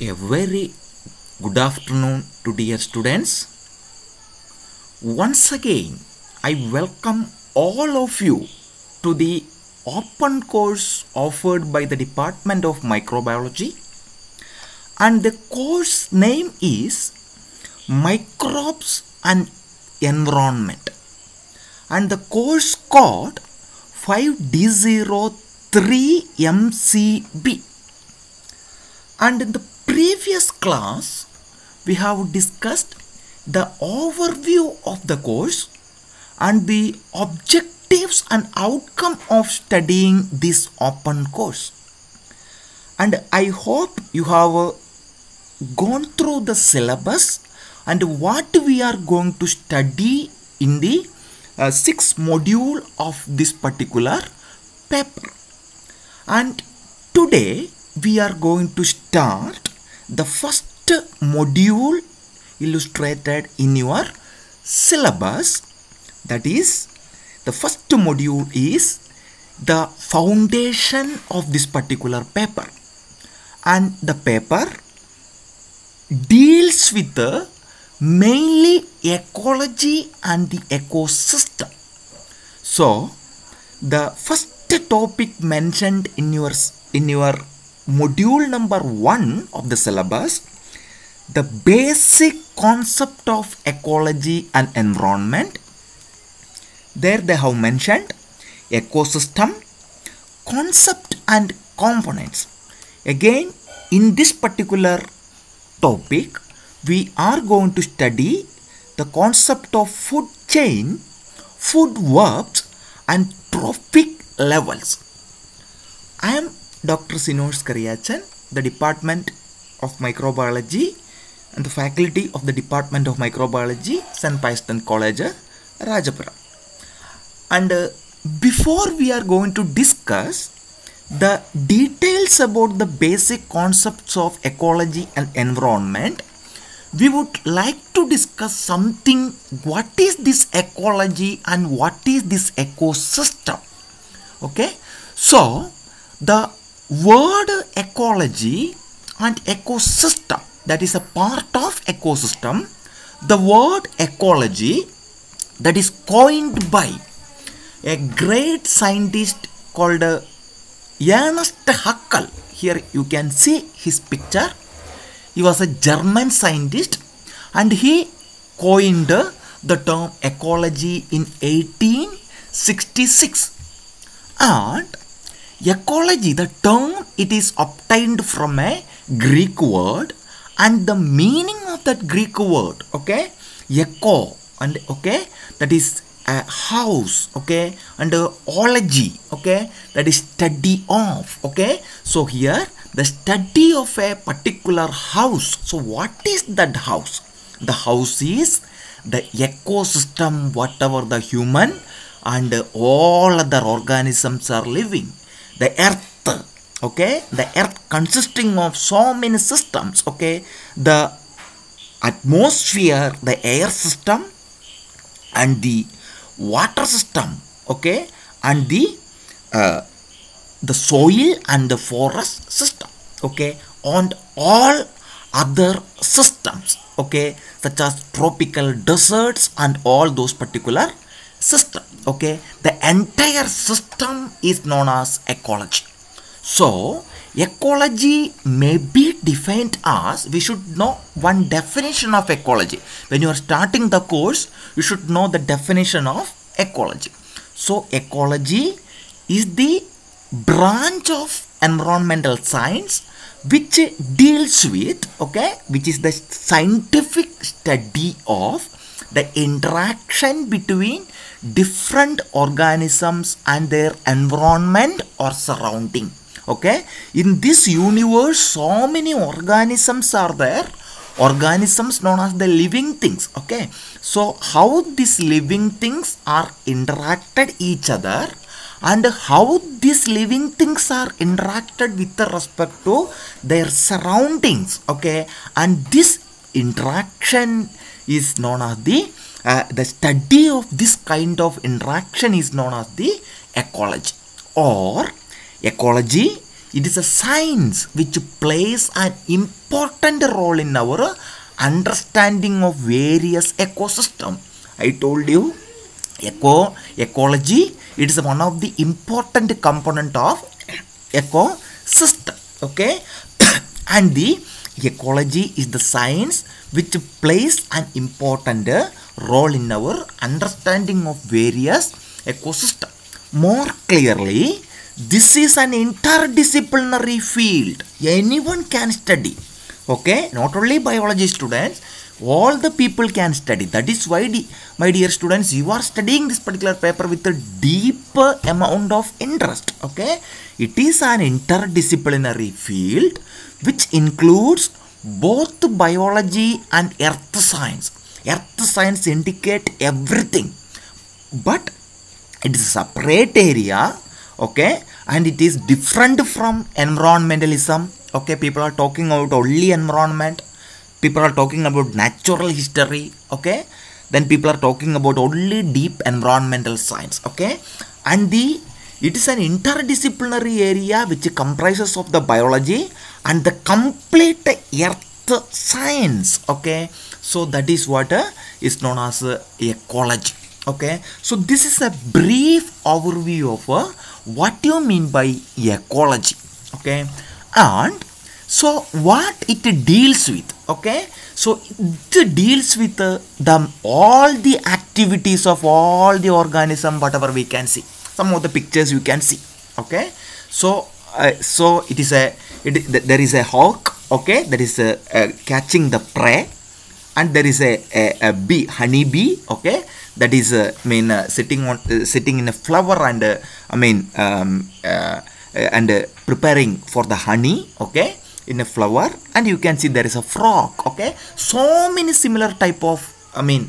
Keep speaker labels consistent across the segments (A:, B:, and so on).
A: A very good afternoon to dear students. Once again, I welcome all of you to the open course offered by the Department of Microbiology. And the course name is Microbes and Environment. And the course code 5D03MCB. And in the previous class, we have discussed the overview of the course and the objectives and outcome of studying this open course. And I hope you have gone through the syllabus and what we are going to study in the uh, sixth module of this particular paper. And today we are going to start the first module illustrated in your syllabus that is the first module is the foundation of this particular paper. And the paper deals with the mainly ecology and the ecosystem. So the first topic mentioned in your in your module number 1 of the syllabus the basic concept of ecology and environment. There they have mentioned ecosystem concept and components. Again in this particular topic we are going to study the concept of food chain food webs and trophic levels. I am dr Sinosh Skariyachan the department of microbiology and the faculty of the department of microbiology st Pius X college rajapura. And uh, before we are going to discuss the details about the basic concepts of ecology and environment we would like to discuss something what is this ecology and what is this ecosystem? Okay? So the word ecology and ecosystem that is a part of ecosystem the word ecology that is coined by a great scientist called uh, Ernst Haeckel. Here you can see his picture. He was a German scientist and he coined uh, the term ecology in 1866. And ecology, the term, it is obtained from a Greek word and the meaning of that Greek word, okay, echo and okay, that is a house okay? And uh, ology okay? That is study of okay? So here the study of a particular house. So what is that house? The house is the ecosystem whatever the human and all other organisms are living the earth okay? The earth consisting of so many systems okay? The atmosphere the air system and the water system okay? And the uh, the soil and the forest system okay? And all other systems okay? Such as tropical deserts and all those particular system okay? The entire system is known as ecology. So ecology may be defined as we should know one definition of ecology. When you are starting the course you should know the definition of ecology. So ecology is the branch of environmental science which deals with okay which is the scientific study of the interaction between different organisms and their environment or surrounding. Okay? In this universe so many organisms are there. Organisms known as the living things. Okay? So how these living things are interacted each other and how these living things are interacted with respect to their surroundings. Okay? And this interaction is known as the uh, the study of this kind of interaction is known as the ecology. Or ecology it is a science which plays an important role in our understanding of various ecosystem. I told you eco ecology it is one of the important component of ecosystem okay? And the ecology is the science which plays an important role in our understanding of various ecosystem. More clearly this is an interdisciplinary field. Anyone can study okay? Not only biology students all the people can study. That is why my dear students you are studying this particular paper with a deep amount of interest okay? It is an interdisciplinary field which includes both biology and earth science. Earth science indicate everything but it is a separate area okay? And it is different from environmentalism okay? People are talking about only environment. People are talking about natural history okay? Then people are talking about only deep environmental science okay? And the it is an interdisciplinary area which comprises of the biology and the complete earth science okay? So that is what uh, is known as uh, ecology okay? So this is a brief overview of uh, what you mean by ecology okay? And so what it deals with okay? So it deals with uh, the all the activities of all the organism whatever we can see. Some of the pictures you can see okay? So uh, so it is a it, there is a hawk okay? That is uh, uh, catching the prey. And there is a, a, a bee honey bee okay? That is uh, i mean uh, sitting on uh, sitting in a flower and uh, i mean um, and preparing for the honey okay? In a flower. And you can see there is a frog okay? So many similar type of i mean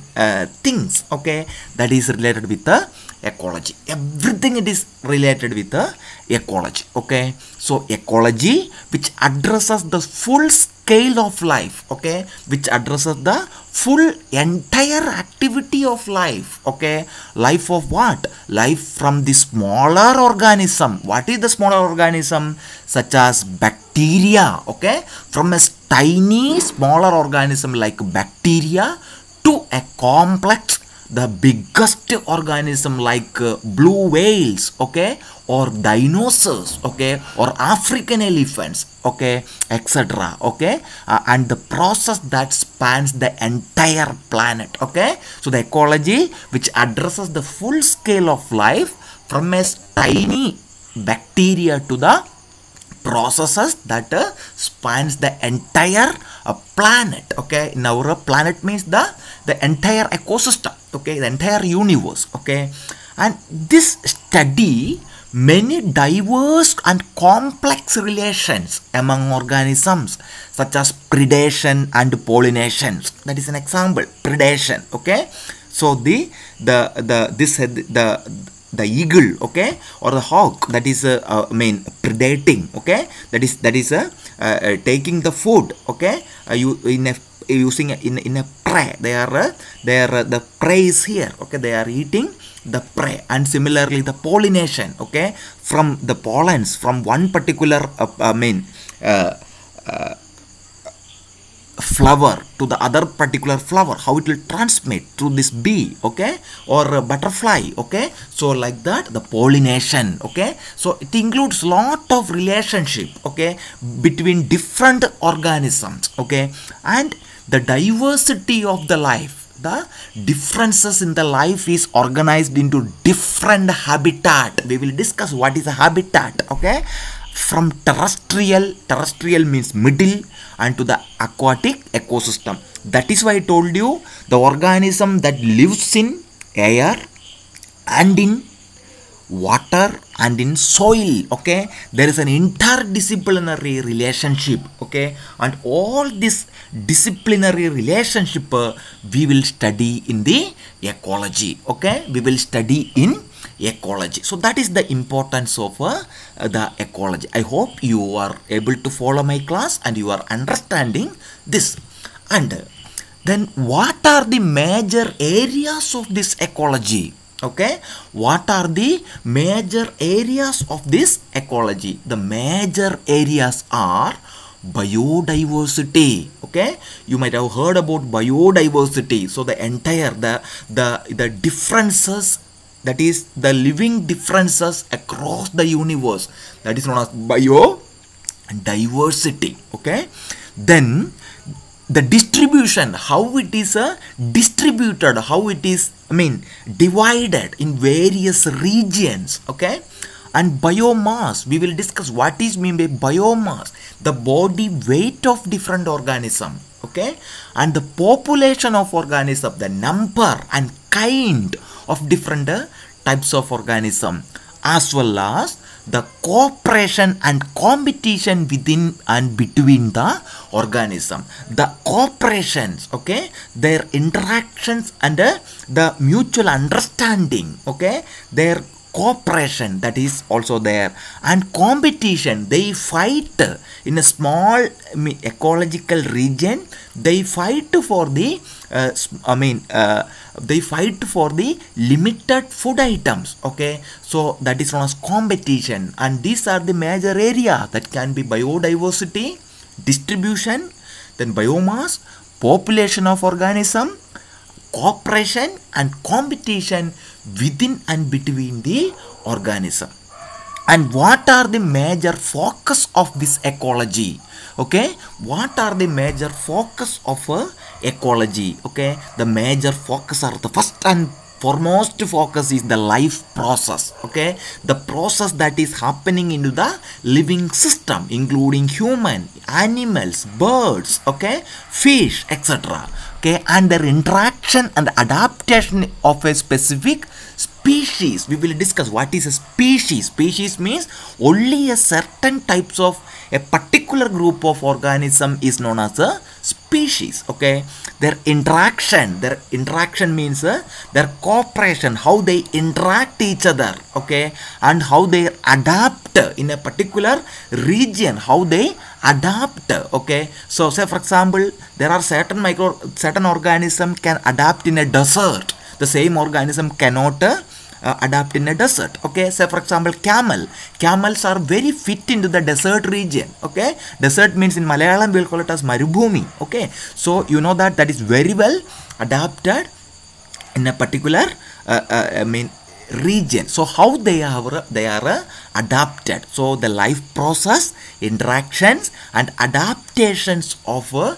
A: things okay? That is related with the ecology. Everything it is related with the ecology okay? So ecology which addresses the full scale of life okay? Which addresses the full entire activity of life okay? Life of what? Life from the smaller organism. What is the smaller organism? Such as bacteria okay? From a tiny smaller organism like bacteria to a complex the biggest organism like uh, blue whales okay? Or dinosaurs okay? Or african elephants okay? Etc okay? Uh, and the process that spans the entire planet okay? So the ecology which addresses the full scale of life from a tiny bacteria to the processes that uh, spans the entire uh, planet okay? In our planet means the the entire ecosystem okay? The entire universe okay? And this study many diverse and complex relations among organisms such as predation and pollination. That is an example predation okay? So the the the this the the eagle okay? Or the hawk that is uh, uh, predating okay? That is that is uh, uh, taking the food okay? Uh, you in a using a, in in a prey. They are uh, they are uh, the prey is here okay? They are eating the prey. And similarly the pollination okay? From the pollens from one particular uh, i mean uh, uh, flower to the other particular flower how it will transmit through this bee okay? Or butterfly okay? So like that the pollination okay? So it includes lot of relationship okay between different organisms okay? And the diversity of the life the differences in the life is organized into different habitat. We will discuss what is a habitat okay from terrestrial terrestrial means middle and to the aquatic ecosystem. That is why i told you the organism that lives in air and in water and in soil okay? There is an interdisciplinary relationship okay? And all this disciplinary relationship uh, we will study in the ecology okay? We will study in ecology. So that is the importance of uh, the ecology. I hope you are able to follow my class and you are understanding this. And then what are the major areas of this ecology? Okay? What are the major areas of this ecology? The major areas are biodiversity. Okay? You might have heard about biodiversity. So the entire the the the differences that is the living differences across the universe. That is known as biodiversity. Okay? Then the distribution how it is uh, distributed how it is i mean divided in various regions. Okay? And biomass we will discuss what is mean by biomass. The body weight of different organism okay? And the population of organism the number and kind of different uh, types of organism as well as the cooperation and competition within and between the organism. The cooperations okay? Their interactions and uh, the mutual understanding okay? Their cooperation that is also there. And competition they fight in a small ecological region. They fight for the uh, i mean uh, they fight for the limited food items okay? So that is known as competition. And these are the major area that can be biodiversity distribution then biomass population of organism cooperation and competition within and between the organism. And what are the major focus of this ecology? Okay? What are the major focus of a ecology? Okay? The major focus are the first and foremost focus is the life process okay? The process that is happening into the living system including human animals birds okay? Fish etc okay? And their interaction and adaptation of a specific species. We will discuss what is a species. Species means only a certain types of a particular group of organism is known as a species okay? Their interaction their interaction means uh, their cooperation how they interact each other okay? And how they adapt in a particular region how they adapt okay? So say for example there are certain micro certain organism can adapt in a desert. The same organism cannot uh, uh, adapt in a desert okay? Say for example camel. Camels are very fit into the desert region okay? Desert means in malayalam we'll call it as marubhumi okay? So you know that that is very well adapted in a particular uh, uh, i mean region. So how they are they are uh, adapted. So the life process interactions and adaptations of uh,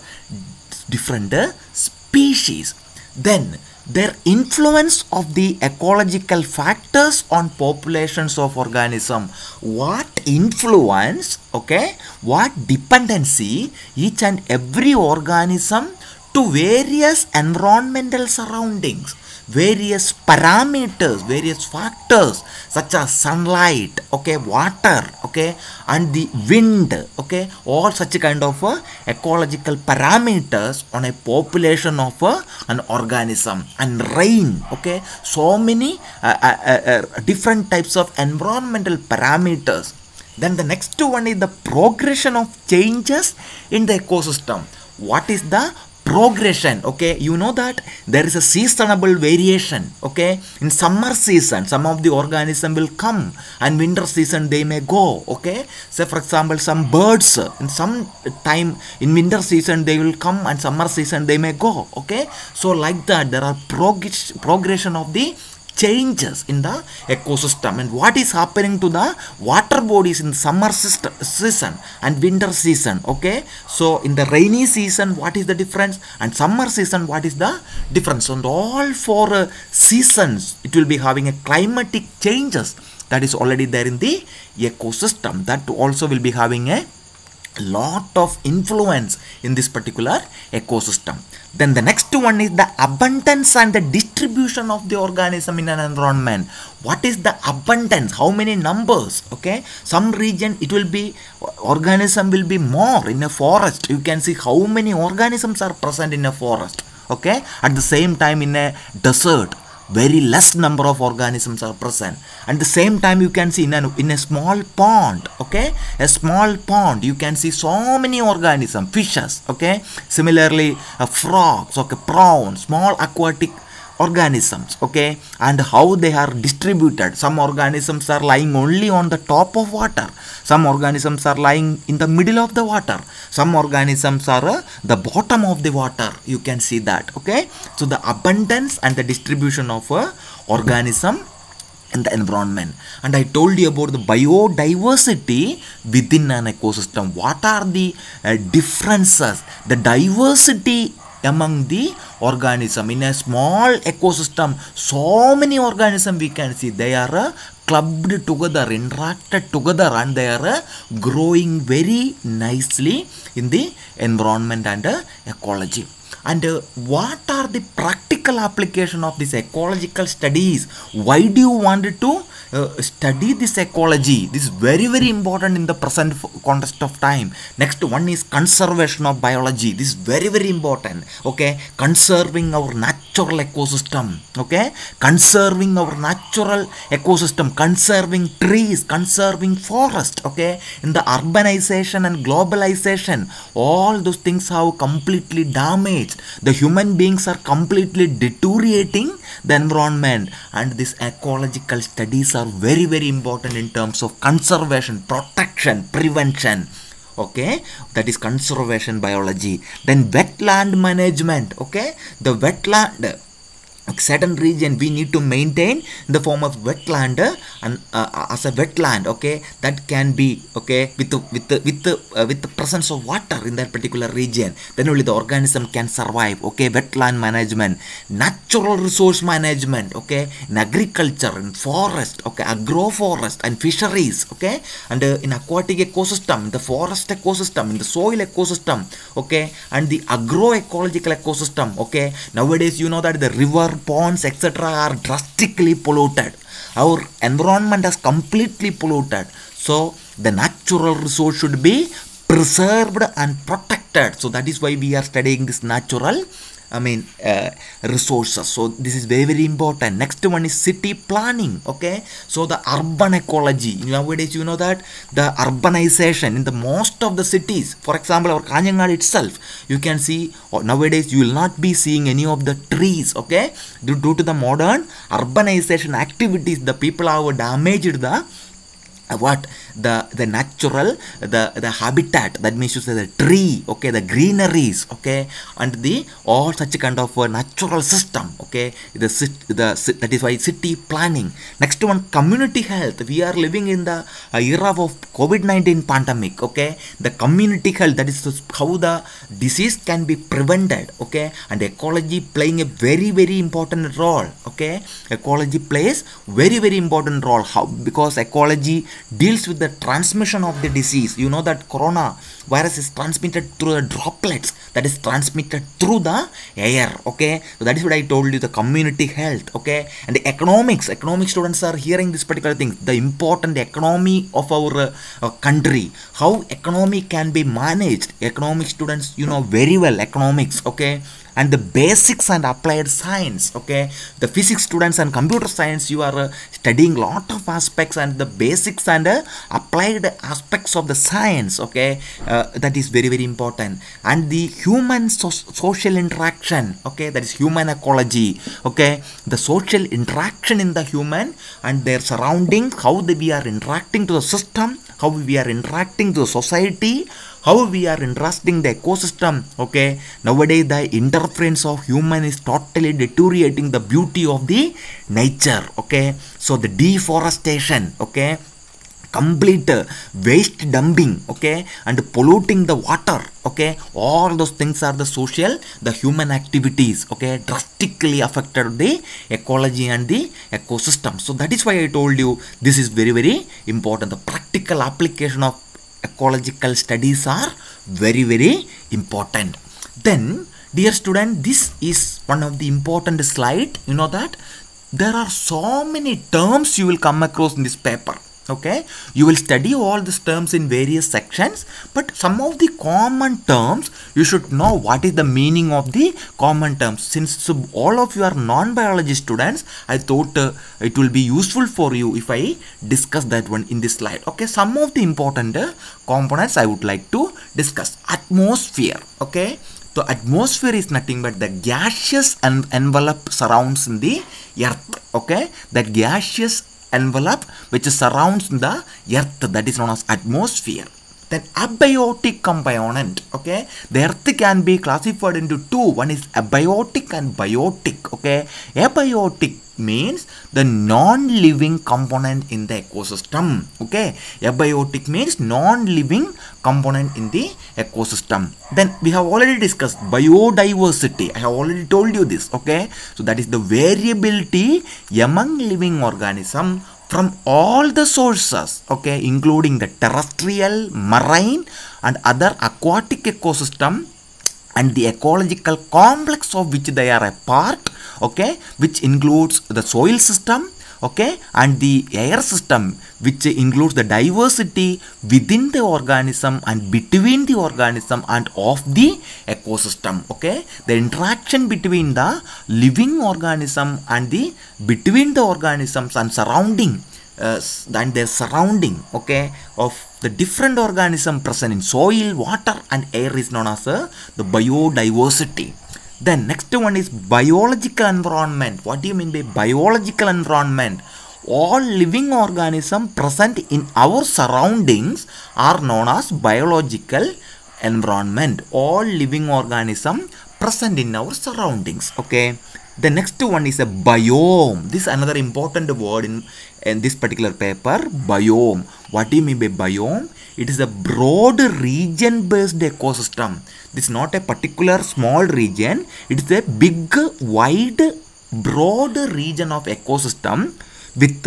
A: different uh, species. Then their influence of the ecological factors on populations of organism. What influence okay what dependency each and every organism to various environmental surroundings various parameters various factors such as sunlight okay water okay and the wind okay all such kind of uh, ecological parameters on a population of uh, an organism and rain okay. So many uh, uh, uh, uh different types of environmental parameters. Then the next one is the progression of changes in the ecosystem. What is the progression okay? You know that there is a seasonable variation okay? In summer season some of the organism will come and winter season they may go okay? Say for example some birds in some time in winter season they will come and summer season they may go okay? So like that there are progress progression of the changes in the ecosystem. And what is happening to the water bodies in summer season and winter season okay? So in the rainy season what is the difference? And summer season what is the difference? And all four uh, seasons it will be having a climatic changes that is already there in the ecosystem. That also will be having a lot of influence in this particular ecosystem then the next one is the abundance and the distribution of the organism in an environment. What is the abundance? How many numbers? Okay? Some region it will be organism will be more in a forest. You can see how many organisms are present in a forest. Okay? At the same time in a desert very less number of organisms are present. And the same time you can see in a, in a small pond okay? A small pond. You can see so many organisms fishes okay? Similarly uh, frogs okay prawns small aquatic organisms okay? And how they are distributed. Some organisms are lying only on the top of water. Some organisms are lying in the middle of the water. Some organisms are uh, the bottom of the water. You can see that okay? So the abundance and the distribution of a organism in the environment. And i told you about the biodiversity within an ecosystem. What are the uh, differences? The diversity among the organism. In a small ecosystem so many organism we can see. They are uh, clubbed together interacted together and they are uh, growing very nicely in the environment and uh, ecology and uh, what are the practical application of this ecological studies? Why do you want to uh, study this ecology this is very very important in the present context of time. Next one is conservation of biology. This is very very important okay? Conserving our natural ecosystem okay? Conserving our natural ecosystem. Conserving trees. Conserving forest okay? In the urbanization and globalization all those things have completely damaged the human beings are completely deteriorating the environment. And these ecological studies are very very important in terms of conservation protection prevention. Okay? That is conservation biology. Then wetland management. Okay? The wetland certain region we need to maintain in the form of wetland and uh, as a wetland okay? That can be okay with the, with the, with the, uh, with the presence of water in that particular region. Then only the organism can survive okay? Wetland management natural resource management okay? In agriculture in forest okay? Agroforest and fisheries okay? And uh, in aquatic ecosystem the forest ecosystem in the soil ecosystem okay? And the agroecological ecosystem okay? Nowadays you know that the river ponds etc are drastically polluted. Our environment is completely polluted. So the natural resource should be preserved and protected. So that is why we are studying this natural I mean uh, resources. So this is very very important. Next one is city planning okay? So the urban ecology. Nowadays you know that the urbanization in the most of the cities for example our Kanhangad itself you can see or nowadays you will not be seeing any of the trees okay? Due, due to the modern urbanization activities the people have damaged the what the the natural the the habitat that means to say the tree okay the greeneries okay and the all such kind of a natural system okay the the that is why city planning. Next one community health. We are living in the uh, era of covid-19 pandemic okay. The community health that is how the disease can be prevented okay. And ecology playing a very very important role okay. Ecology plays very very important role. How because ecology deals with the transmission of the disease. You know that corona virus is transmitted through the droplets. That is transmitted through the air okay? So that is what i told you the community health okay? And the economics. Economic students are hearing this particular thing the important economy of our uh, uh, country. How economy can be managed. Economic students you know very well economics okay and the basics and applied science okay? The physics students and computer science you are uh, studying a lot of aspects and the basics and uh, applied aspects of the science okay? Uh, that is very very important. And the human so- social interaction okay? That is human ecology okay? The social interaction in the human and their surroundings how they, we are interacting to the system how we are interacting to the society how we are interacting the ecosystem okay? Nowadays the interference of human is totally deteriorating the beauty of the nature okay? So the deforestation okay? Complete waste dumping okay? And polluting the water okay? All those things are the social the human activities okay? Drastically affected the ecology and the ecosystem. So that is why i told you this is very very important. The practical application of ecological studies are very very important. Then dear student this is one of the important slide. You know that? There are so many terms you will come across in this paper okay? You will study all these terms in various sections but some of the common terms you should know what is the meaning of the common terms. Since so all of you are non-biology students i thought uh, it will be useful for you if i discuss that one in this slide. Okay? Some of the important uh, components i would like to discuss. Atmosphere. Okay? The atmosphere is nothing but the gaseous en- envelope surrounds the earth. Okay? The gaseous envelope which surrounds the earth that is known as atmosphere. Then abiotic component okay? The earth can be classified into two. One is abiotic and biotic okay? Abiotic means the non-living component in the ecosystem okay? Abiotic means non-living component in the ecosystem. Then we have already discussed biodiversity. I have already told you this okay? So that is the variability among living organism from all the sources okay? Including the terrestrial marine and other aquatic ecosystem and the ecological complex of which they are a part okay which includes the soil system okay and the air system which includes the diversity within the organism and between the organism and of the ecosystem okay. The interaction between the living organism and the between the organisms and surrounding uh, and their surrounding okay of the different organism present in soil water and air is known as uh, the biodiversity. Then next one is biological environment. What do you mean by biological environment? All living organism present in our surroundings are known as biological environment. All living organism present in our surroundings okay the next one is a biome. This is another important word in in this particular paper biome. What do you mean by biome? It is a broad region based ecosystem. This is not a particular small region. It is a big wide broad region of ecosystem with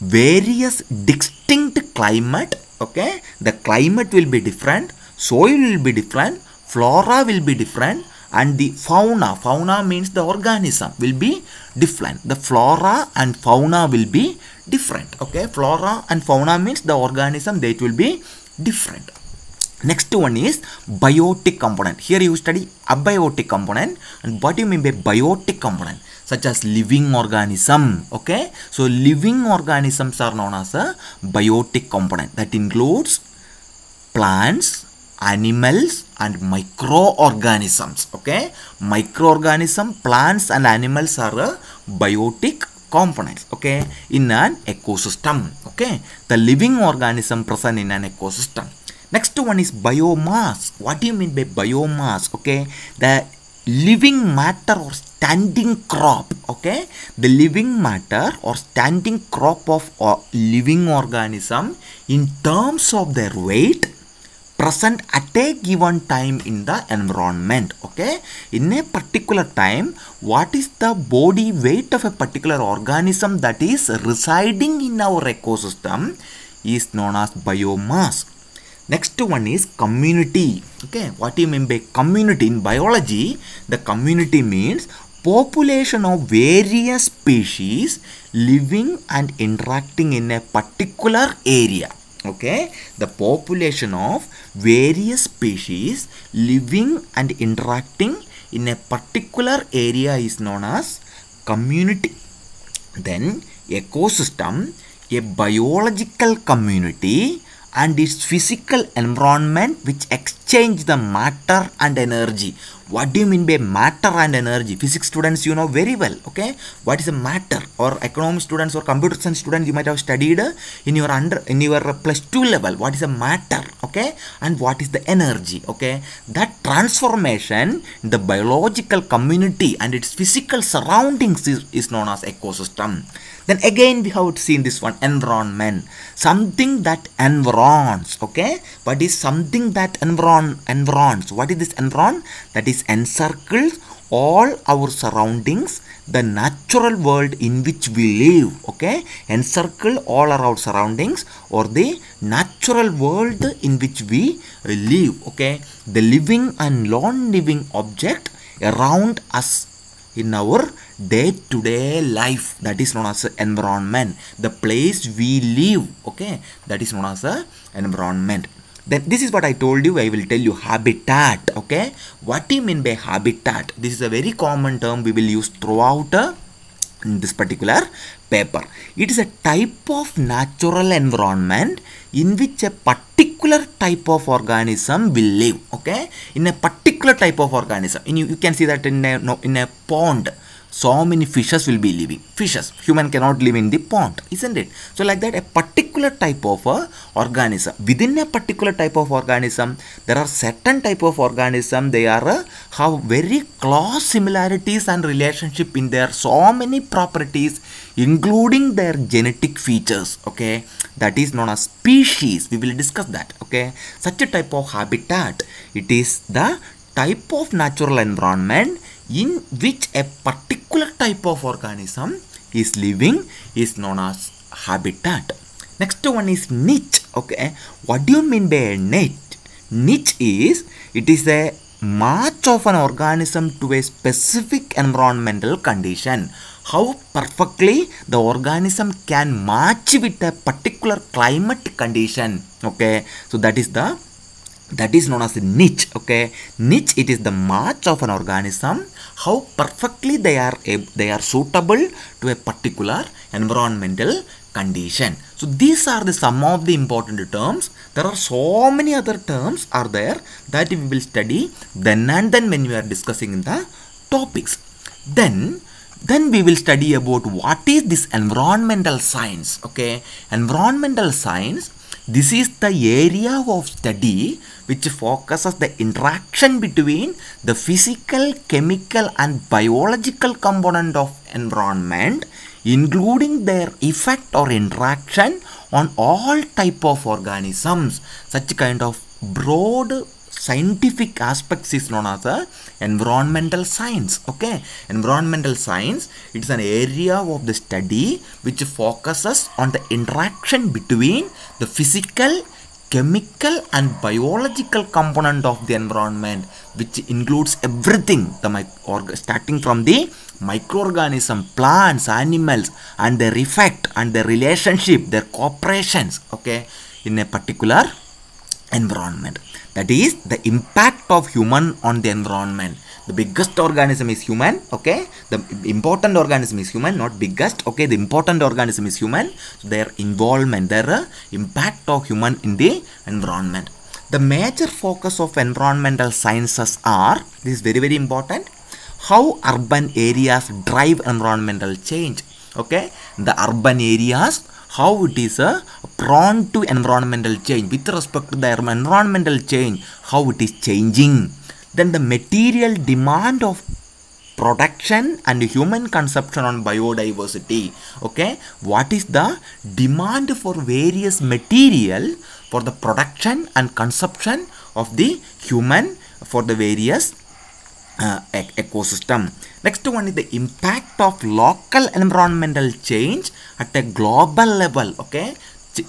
A: various distinct climate okay? The climate will be different soil will be different flora will be different and the fauna fauna means the organism will be different. The flora and fauna will be different okay? Flora and fauna means the organism that will be different. Next one is biotic component. Here you study abiotic component. And what do you mean by biotic component? Such as living organism okay? So living organisms are known as a biotic component. That includes plants animals and microorganisms okay? Microorganism plants and animals are a biotic components okay? In an ecosystem okay? The living organism present in an ecosystem. Next one is biomass. What do you mean by biomass okay? The living matter or standing crop okay? The living matter or standing crop of uh, living organism in terms of their weight present at a given time in the environment okay? In a particular time what is the body weight of a particular organism that is residing in our ecosystem is known as biomass. Next one is community okay? What do you mean by community? In biology the community means population of various species living and interacting in a particular area okay? The population of various species living and interacting in a particular area is known as community. Then ecosystem a biological community and its physical environment which exchange the matter and energy. What do you mean by matter and energy? Physics students you know very well okay? What is a matter? Or economics students or computer science students you might have studied in your under in your plus 2 level. What is a matter okay? And what is the energy okay? That transformation in the biological community and its physical surroundings is, is known as ecosystem then again we have seen this one environment. Something that environs okay? What is something that environ environs? What is this environ? That is encircles all our surroundings the natural world in which we live okay? Encircle all our surroundings or the natural world in which we live okay? The living and non-living object around us in our day-to-day life. That is known as environment. The place we live okay? That is known as environment. Then this is what i told you. I will tell you habitat okay? What do you mean by habitat? This is a very common term we will use throughout uh, this particular paper. It is a type of natural environment in which a particular type of organism will live okay? In a particular type of organism. You, you can see that in a, no, in a pond so many fishes will be living? Fishes. Human cannot live in the pond isn't it? So like that a particular type of uh, organism. Within a particular type of organism there are certain type of organism they are uh, have very close similarities and relationship in their so many properties including their genetic features okay? That is known as species. We will discuss that okay? Such a type of habitat it is the type of natural environment in which a particular type of organism is living is known as habitat. Next one is niche okay? What do you mean by a niche? Niche is it is a match of an organism to a specific environmental condition. How perfectly the organism can match with a particular climate condition okay? So that is the that is known as niche okay? Niche it is the match of an organism how perfectly they are they are suitable to a particular environmental condition. So these are the some of the important terms. There are so many other terms are there that we will study then and then when we are discussing the topics. Then then we will study about what is this environmental science okay? Environmental science this is the area of study which focuses the interaction between the physical, chemical and biological component of environment including their effect or interaction on all type of organisms. Such kind of broad scientific aspects is known as a environmental science okay? Environmental science it's an area of the study which focuses on the interaction between the physical chemical and biological component of the environment which includes everything the starting from the microorganism plants animals and their effect and their relationship their cooperations okay? In a particular environment that is the impact of human on the environment. The biggest organism is human okay? The important organism is human not biggest okay? The important organism is human. So their involvement their uh, impact of human in the environment. The major focus of environmental sciences are this is very very important how urban areas drive environmental change okay? The urban areas how it is uh, prone to environmental change. With respect to the environmental change how it is changing. Then the material demand of production and human consumption on biodiversity okay? What is the demand for various material for the production and consumption of the human for the various uh, ecosystem. Next one is the impact of local environmental change at a global level okay?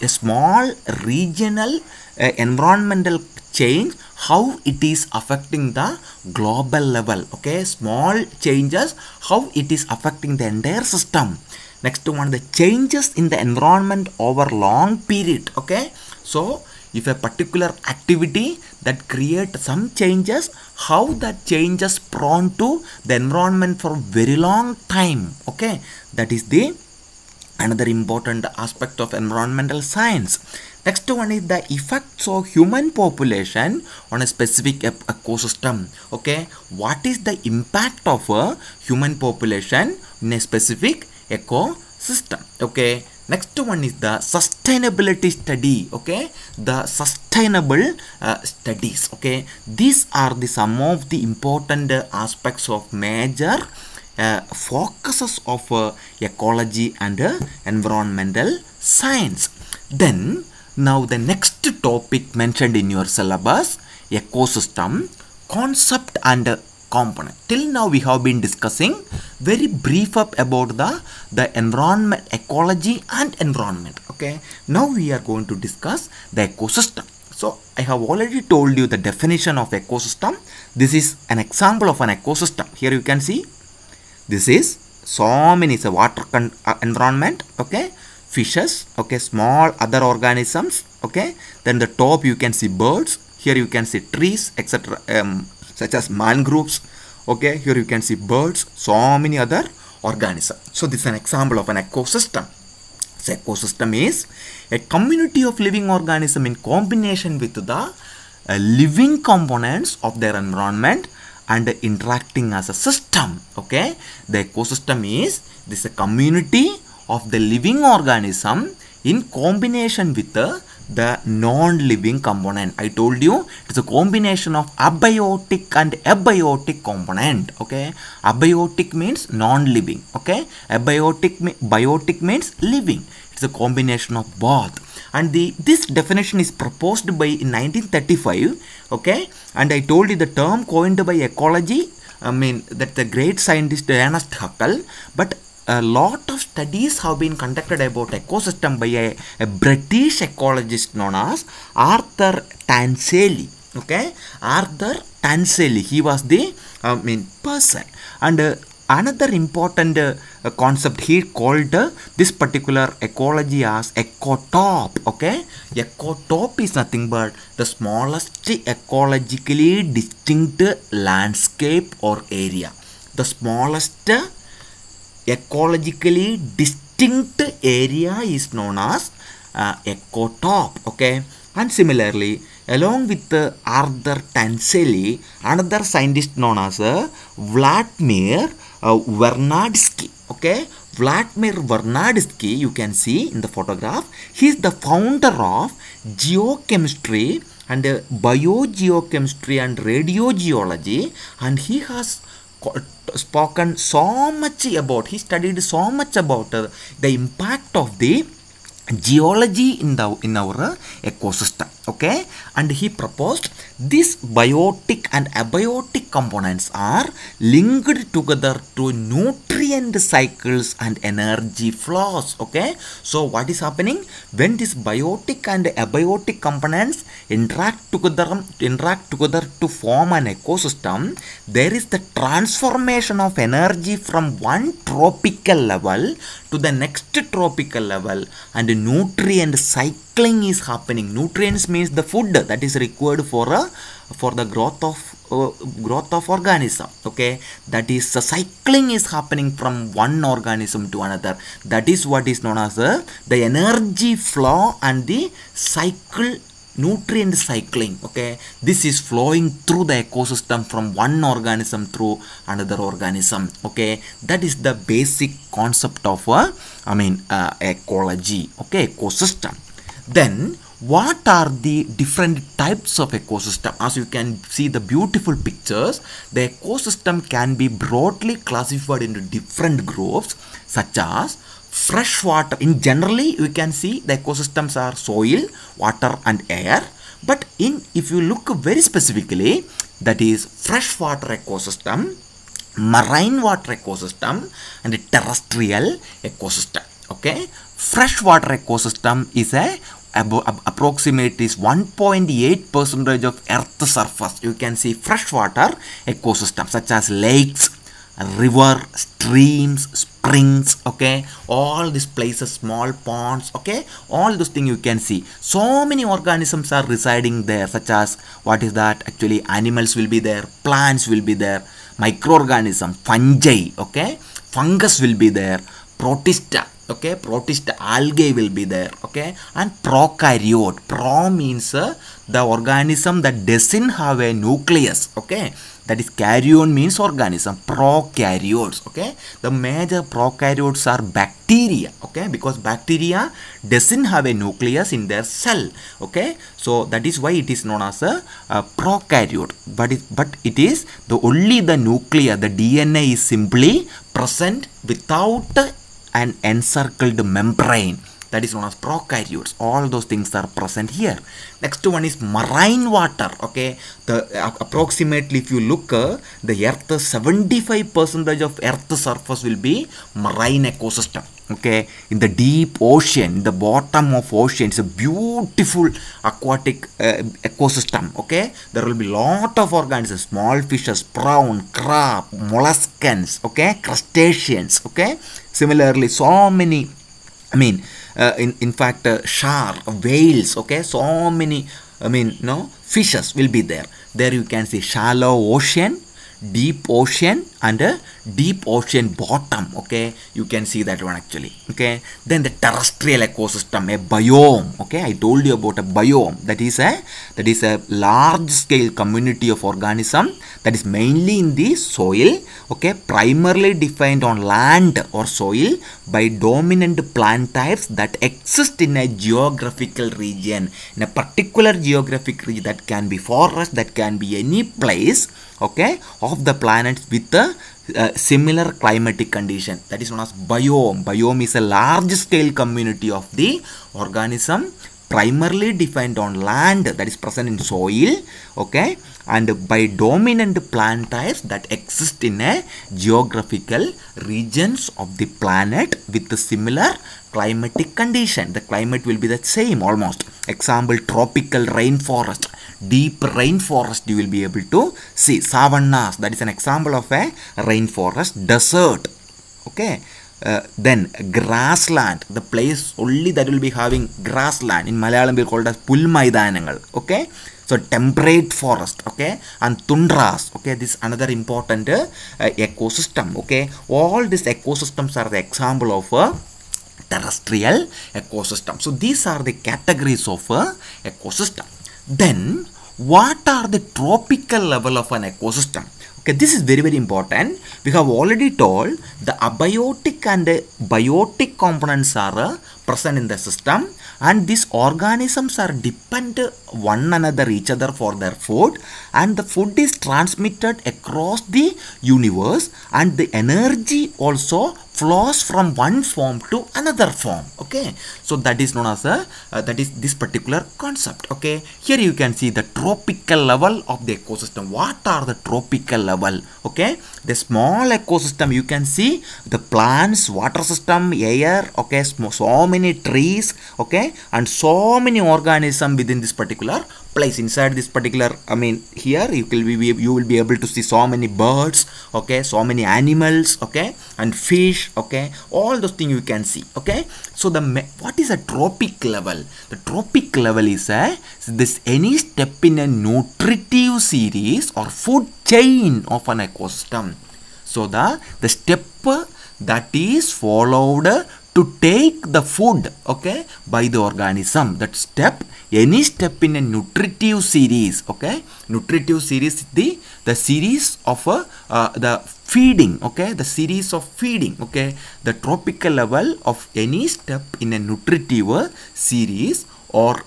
A: A small regional uh, environmental change how it is affecting the global level okay? Small changes how it is affecting the entire system. Next one the changes in the environment over long period okay? So if a particular activity that create some changes how that changes prone to the environment for very long time okay? That is the another important aspect of environmental science. Next one is the effects of human population on a specific ecosystem okay? What is the impact of a human population in a specific ecosystem okay next one is the sustainability study okay? The sustainable uh, studies okay? These are the some of the important uh, aspects of major uh, focuses of uh, ecology and uh, environmental science. Then now the next topic mentioned in your syllabus ecosystem concept and component. Till now we have been discussing very brief up about the the environment ecology and environment okay? Now we are going to discuss the ecosystem. So i have already told you the definition of ecosystem. This is an example of an ecosystem. Here you can see. This is so many it's a water uh, environment okay? Fishes okay? Small other organisms okay? Then the top you can see birds. Here you can see trees etc um, such as mangroves okay? Here you can see birds so many other organisms. So this is an example of an ecosystem. So ecosystem is a community of living organism in combination with the uh, living components of their environment and interacting as a system okay? The ecosystem is this is a community of the living organism in combination with the, the non-living component. I told you it's a combination of abiotic and abiotic component okay? Abiotic means non-living okay? Abiotic biotic means living. It's a combination of both. And the this definition is proposed by in 1935 okay? And i told you the term coined by ecology i mean that the great scientist ernest haeckel but a lot of studies have been conducted about ecosystem by a, a british ecologist known as arthur tansley okay? Arthur tansley he was the i mean person. And uh, another important uh, concept he called uh, this particular ecology as ecotope okay? Ecotope is nothing but the smallest ecologically distinct landscape or area. The smallest ecologically distinct area is known as uh, ecotope okay? And similarly along with uh, Arthur Tansley another scientist known as uh, Vladimir uh, Vernadsky okay? Vladimir Vernadsky you can see in the photograph he is the founder of geochemistry and uh, biogeochemistry and radiogeology and he has spoken so much about he studied so much about uh, the impact of the geology in the in our uh, ecosystem okay? And he proposed these biotic and abiotic components are linked together to nutrient cycles and energy flows. Okay? So what is happening? When these biotic and abiotic components interact together interact together to form an ecosystem there is the transformation of energy from one tropical level to the next tropical level and nutrient cycling is happening. Nutrients means the food that is required for a for the growth of uh, growth of organism okay? That is the cycling is happening from one organism to another. That is what is known as uh, the energy flow and the cycle nutrient cycling okay? This is flowing through the ecosystem from one organism through another organism okay? That is the basic concept of uh, i mean uh, ecology okay? Ecosystem then what are the different types of ecosystem? As you can see the beautiful pictures the ecosystem can be broadly classified into different groups such as fresh water. In generally we can see the ecosystems are soil water and air. But in if you look very specifically that is freshwater ecosystem marine water ecosystem and terrestrial ecosystem. Okay? Freshwater ecosystem is a approximate is 1.8 percentage of earth surface. You can see freshwater ecosystem such as lakes river streams springs okay? All these places small ponds okay? All those things you can see. So many organisms are residing there such as what is that? Actually animals will be there plants will be there microorganism fungi okay? Fungus will be there protista okay? Protista algae will be there okay? And prokaryote. Pro means uh, the organism that doesn't have a nucleus okay? That is karyon means organism prokaryotes okay? The major prokaryotes are bacteria okay? Because bacteria doesn't have a nucleus in their cell okay? So that is why it is known as a, a prokaryote. But it, but it is the only the nucleus the dna is simply present without an encircled membrane that is known as prokaryotes. All those things are present here. Next one is marine water okay? The uh, approximately if you look uh, the earth 75 percentage of earth surface will be marine ecosystem okay? In the deep ocean the bottom of ocean it's a beautiful aquatic uh, ecosystem okay? There will be lot of organisms small fishes prawn crab molluscans okay? Crustaceans okay similarly so many i mean uh, in in fact uh, shark whales okay? So many i mean no fishes will be there. There you can see shallow ocean deep ocean and a deep ocean bottom okay? You can see that one actually okay? Then the terrestrial ecosystem a biome okay? I told you about a biome. That is a that is a large scale community of organism that is mainly in the soil okay? Primarily defined on land or soil by dominant plant types that exist in a geographical region. In a particular geographic region that can be forest that can be any place okay of the planet with a uh, similar climatic condition. That is known as biome. Biome is a large scale community of the organism primarily defined on land that is present in soil okay and by dominant plant types that exist in a geographical regions of the planet with the similar climatic condition. The climate will be the same almost. Example tropical rainforest deep rainforest you will be able to see. Savannas that is an example of a rainforest desert. Okay? Uh, then grassland the place only that will be having grassland. In malayalam we call it as pulmaidanangal okay? So temperate forest. Okay? And tundras. Okay? This is another important uh, uh, ecosystem. Okay? All these ecosystems are the example of a terrestrial ecosystem. So these are the categories of a ecosystem then what are the tropical level of an ecosystem? Okay this is very very important. We have already told the abiotic and the biotic components are uh, present in the system and these organisms are depend one another each other for their food and the food is transmitted across the universe and the energy also flows from one form to another form okay? So that is known as a uh, that is this particular concept okay? Here you can see the tropical level of the ecosystem. What are the tropical level okay? The small ecosystem you can see the plants water system air okay? So many trees okay? And so many organism within this particular place inside this particular i mean here you will be you will be able to see so many birds okay so many animals okay and fish okay all those things you can see okay. So the what is a tropic level? The tropic level is a this any step in a nutritive series or food chain of an ecosystem. So the the step that is followed to take the food okay by the organism. That step any step in a nutritive series okay? Nutritive series the the series of a uh, the feeding okay? The series of feeding okay? The tropical level of any step in a nutritive series or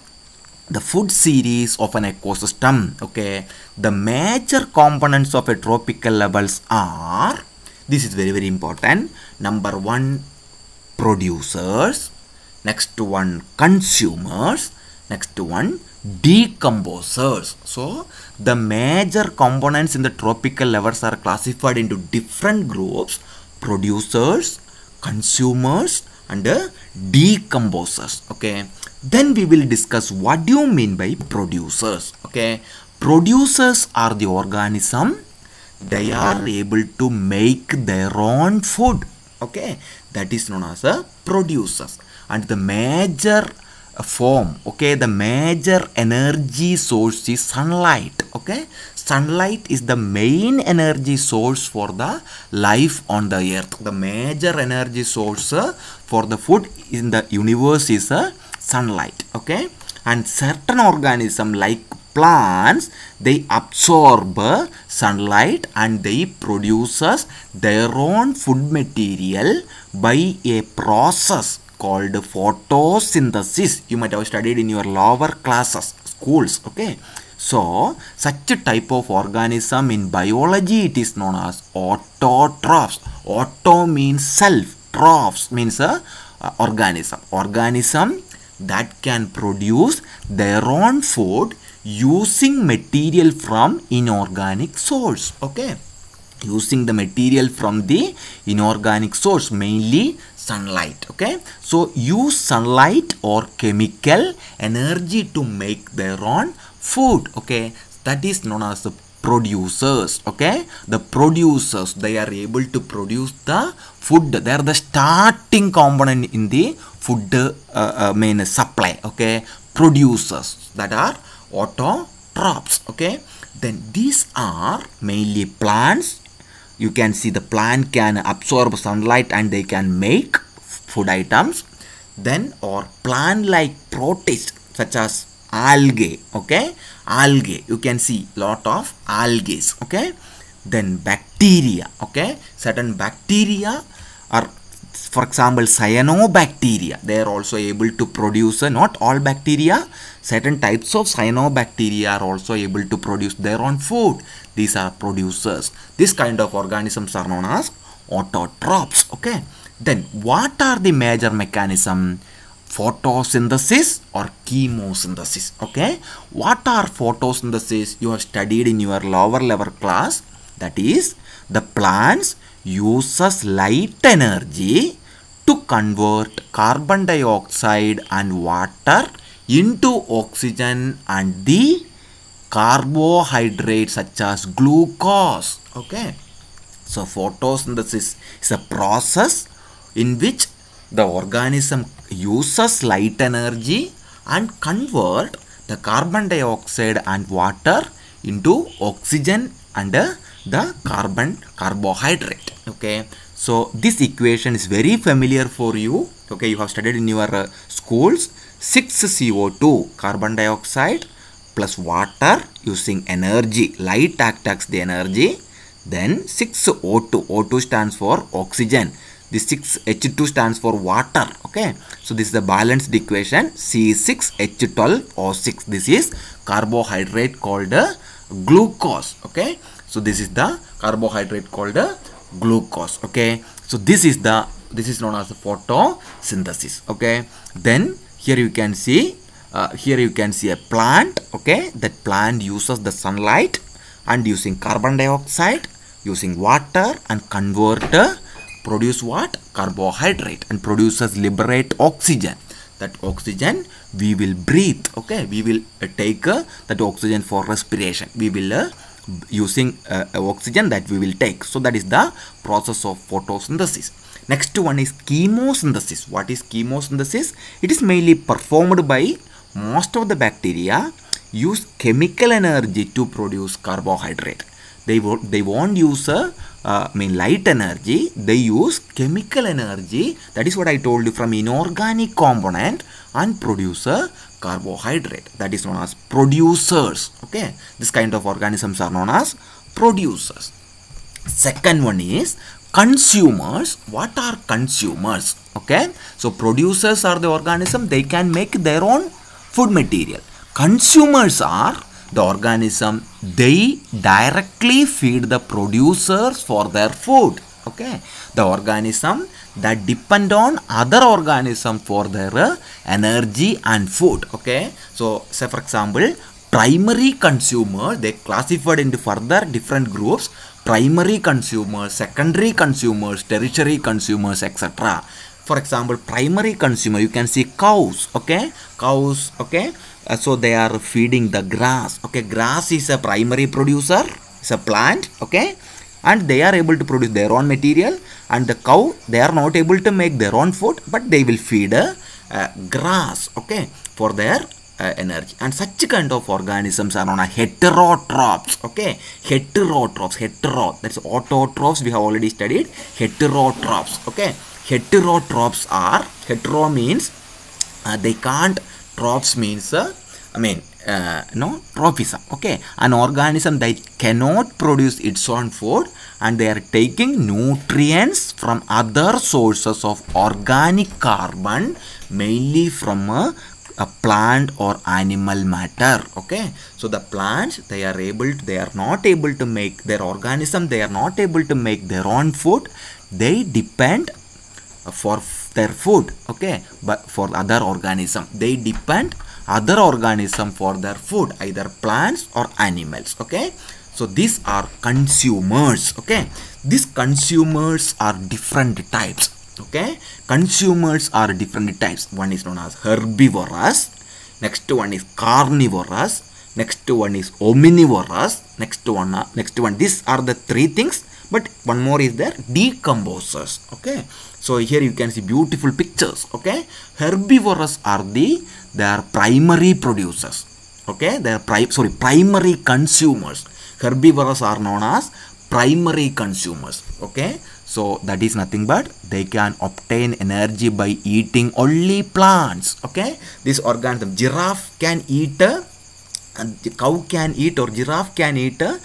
A: the food series of an ecosystem okay? The major components of a tropical levels are this is very very important number one producers next one consumers next one decomposers. So the major components in the tropical levels are classified into different groups producers consumers and uh, decomposers. Okay. Then we will discuss what do you mean by producers. Okay. Producers are the organism. They are able to make their own food. Okay. That is known as a producers. And the major form okay? The major energy source is sunlight okay? Sunlight is the main energy source for the life on the earth. The major energy source uh, for the food in the universe is uh, sunlight okay? And certain organism like plants they absorb uh, sunlight and they produces their own food material by a process called photosynthesis. You might have studied in your lower classes schools okay? So such a type of organism in biology it is known as autotrophs. Auto means self. Trophs means a uh, organism. Organism that can produce their own food using material from inorganic source okay? Using the material from the inorganic source mainly sunlight okay? So use sunlight or chemical energy to make their own food okay? That is known as the producers okay? The producers they are able to produce the food. They are the starting component in the food uh, uh, main supply okay? Producers that are autotrophs okay? Then these are mainly plants you can see the plant can absorb sunlight and they can make food items. Then or plant like protists such as algae okay? Algae you can see lot of algae okay? Then bacteria okay? Certain bacteria are for example cyanobacteria they are also able to produce uh, not all bacteria certain types of cyanobacteria are also able to produce their own food. These are producers. This kind of organisms are known as autotrophs okay? Then what are the major mechanism? Photosynthesis or chemosynthesis okay? What are photosynthesis? You have studied in your lower level class that is the plants uses light energy to convert carbon dioxide and water into oxygen and the carbohydrates such as glucose. Okay? So photosynthesis is a process in which the organism uses light energy and convert the carbon dioxide and water into oxygen and the carbon carbohydrate okay? So this equation is very familiar for you okay? You have studied in your uh, schools. 6 co2 carbon dioxide plus water using energy light act as the energy. Then 6 o2 o2 stands for oxygen. This 6 h2 stands for water okay? So this is the balanced equation. C6h12o6 this is carbohydrate called uh, glucose okay so this is the carbohydrate called uh, glucose okay? So this is the this is known as the photosynthesis okay? Then here you can see uh, here you can see a plant okay? That plant uses the sunlight and using carbon dioxide using water and convert uh, produce what? Carbohydrate and produces liberate oxygen. That oxygen we will breathe okay? We will uh, take uh, that oxygen for respiration. We will uh, using uh, oxygen that we will take. So that is the process of photosynthesis. Next one is chemosynthesis. What is chemosynthesis? It is mainly performed by most of the bacteria use chemical energy to produce carbohydrate. They won't they won't use a uh, I mean light energy. They use chemical energy. That is what I told you from inorganic component and produce a carbohydrate that is known as producers okay? This kind of organisms are known as producers. Second one is consumers. What are consumers okay? So producers are the organism they can make their own food material. Consumers are the organism they directly feed the producers for their food okay? The organism that depend on other organism for their uh, energy and food okay? So say for example primary consumer they classified into further different groups primary consumers secondary consumers tertiary consumers etc for example primary consumer you can see cows okay? Cows okay? Uh, so they are feeding the grass okay? Grass is a primary producer it's a plant okay? And they are able to produce their own material and the cow they are not able to make their own food but they will feed a, uh, grass okay for their uh, energy. And such kind of organisms are known as heterotrophs okay. Heterotrophs hetero that's autotrophs we have already studied. Heterotrophs okay. Heterotrophs are hetero means uh, they can't trophs means uh, i mean uh, no trophism okay? An organism that cannot produce its own food and they are taking nutrients from other sources of organic carbon mainly from a, a plant or animal matter okay? So the plants they are able to, they are not able to make their organism they are not able to make their own food. They depend for their food okay? But for other organism they depend other organism for their food either plants or animals okay? So these are consumers okay? These consumers are different types okay? Consumers are different types. One is known as herbivorous next one is carnivorous next one is omnivorous next one next one. These are the three things but one more is there. Decomposers. Okay? So here you can see beautiful pictures. Okay? Herbivorous are the they are primary producers. Okay? They are pri- sorry primary consumers. Herbivorous are known as primary consumers. Okay? So that is nothing but they can obtain energy by eating only plants. Okay? This organism giraffe can eat a the cow can eat or giraffe can eat uh,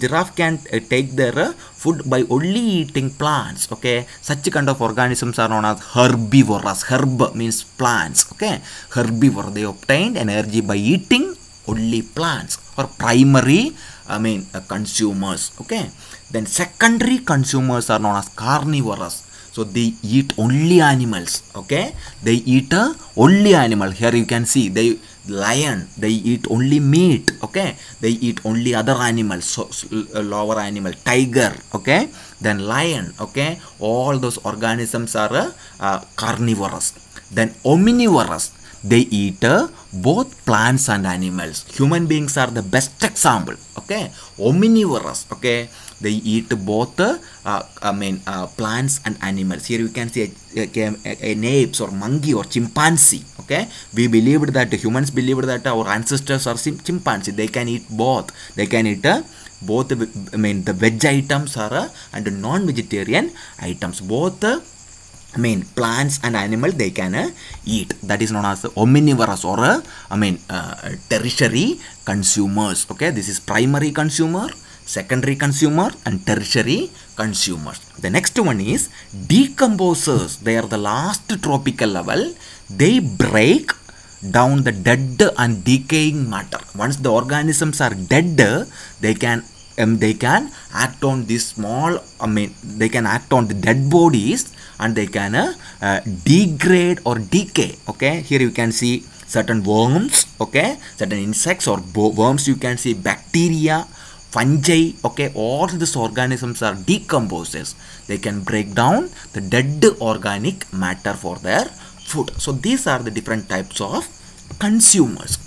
A: giraffe can uh, take their uh, food by only eating plants okay? Such kind of organisms are known as herbivorous. Herb means plants okay? Herbivore they obtained energy by eating only plants or primary i mean uh, consumers okay? Then secondary consumers are known as carnivorous. So they eat only animals okay? They eat uh, only animal. Here you can see they lion. They eat only meat okay? They eat only other animals so, uh, lower animal tiger okay? Then lion okay? All those organisms are uh, carnivorous. Then omnivorous. They eat uh, both plants and animals. Human beings are the best example okay? Omnivorous okay they eat both uh, i mean uh, plants and animals. Here you can see a, a, an apes or monkey or chimpanzee okay? We believed that humans believed that our ancestors are chimpanzee. They can eat both. They can eat uh, both i mean the veg items are uh, and non-vegetarian items. Both uh, I mean plants and animal they can uh, eat. That is known as omnivorous or uh, I mean uh, tertiary consumers okay? This is primary consumer secondary consumer and tertiary consumers. The next one is decomposers. They are the last tropical level. They break down the dead and decaying matter. Once the organisms are dead they can um, they can act on these small i mean they can act on the dead bodies and they can uh, uh, degrade or decay okay? Here you can see certain worms okay? Certain insects or worms you can see bacteria fungi okay all these organisms are decomposers they can break down the dead organic matter for their food. So these are the different types of consumers.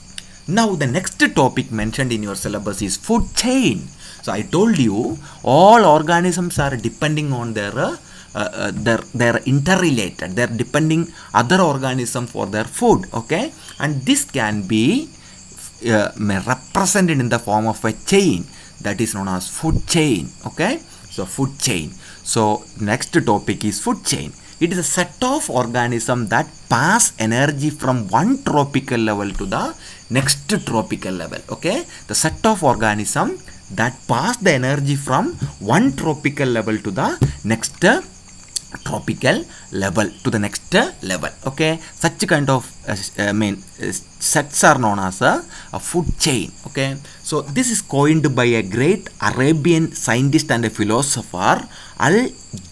A: Now the next topic mentioned in your syllabus is food chain. So i told you all organisms are depending on their uh, uh, they're interrelated they're depending other organism for their food okay? And this can be uh, represented in the form of a chain that is known as food chain okay? So food chain. So next topic is food chain. It is a set of organism that pass energy from one tropical level to the next tropical level okay? The set of organism that pass the energy from one tropical level to the next tropical level to the next level okay? Such kind of uh, i mean uh, sets are known as a, a, food chain okay? So this is coined by a great arabian scientist and a philosopher al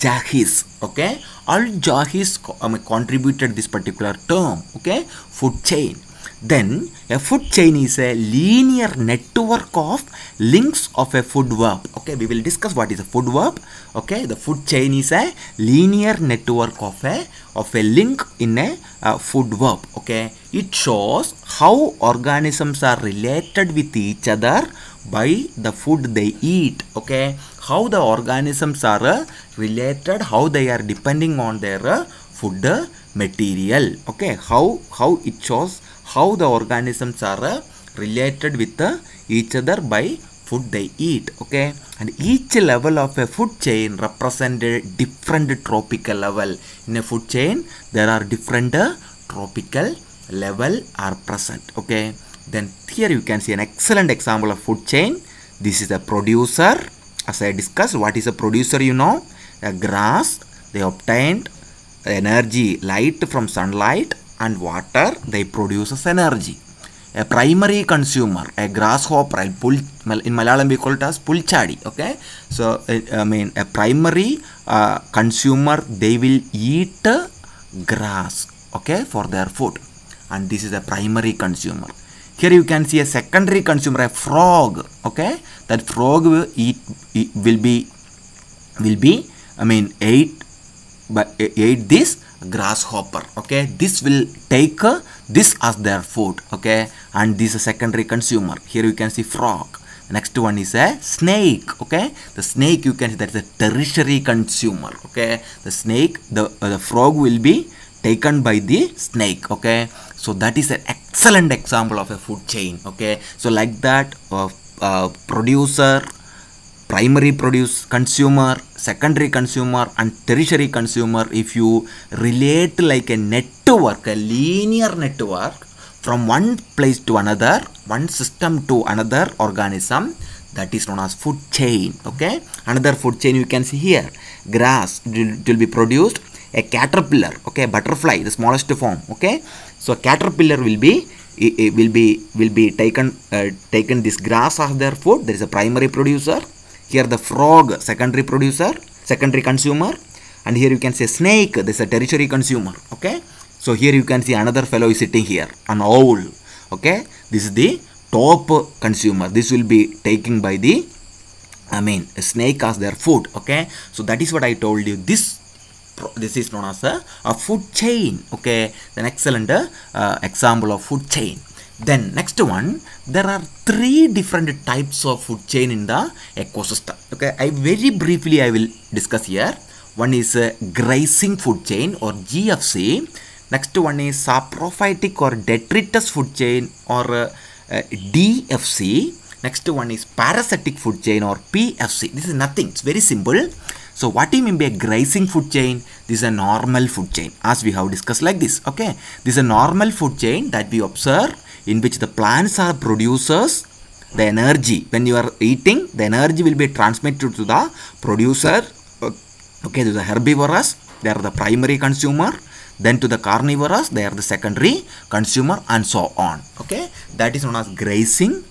A: jahiz okay? Al jahiz I mean, contributed this particular term okay? Food chain then a food chain is a linear network of links of a food web. Okay, we will discuss what is a food web. Okay, the food chain is a linear network of a of a link in a uh, food web. Okay, it shows how organisms are related with each other by the food they eat. Okay, how the organisms are uh, related, how they are depending on their uh, food material. Okay, how how it shows how the organisms are uh, related with uh, each other by food they eat okay? And each level of a food chain represent a different tropical level. In a food chain there are different uh, tropical level are present okay? Then here you can see an excellent example of food chain. This is a producer. As i discussed what is a producer you know? A grass they obtained energy light from sunlight and water they produces energy. A primary consumer a grasshopper in malayalam we call it as pulchadi okay? So i mean a primary uh, consumer they will eat grass okay for their food. And this is a primary consumer. Here you can see a secondary consumer a frog okay? That frog will eat will be will be i mean eat but eat this grasshopper okay? This will take uh, this as their food okay? And this is a secondary consumer. Here you can see frog. Next one is a snake okay? The snake you can see that is a tertiary consumer okay? The snake the uh, the frog will be taken by the snake okay? So that is an excellent example of a food chain okay? So like that uh, uh, producer primary produce consumer secondary consumer and tertiary consumer if you relate like a network a linear network from one place to another one system to another organism that is known as food chain okay? Another food chain you can see here. Grass will, will be produced. A caterpillar okay? Butterfly the smallest form okay? So caterpillar will be it will be will be taken uh, taken this grass as their food. There is a primary producer here the frog secondary producer secondary consumer and here you can say snake this is a tertiary consumer okay? So here you can see another fellow is sitting here an owl okay? This is the top consumer. This will be taken by the i mean snake as their food okay? So that is what i told you. This this is known as a, a food chain okay? An excellent uh, example of food chain then next one there are three different types of food chain in the ecosystem okay i very briefly i will discuss here one is uh, grazing food chain or gfc next one is saprophytic or detritus food chain or uh, uh, dfc next one is parasitic food chain or pfc this is nothing it's very simple so what do you mean by grazing food chain? This is a normal food chain as we have discussed like this. Okay. This is a normal food chain that we observe in which the plants are producers. The energy when you are eating the energy will be transmitted to the producer. Okay. To the herbivorous they are the primary consumer. Then to the carnivorous they are the secondary consumer and so on. Okay. That is known as grazing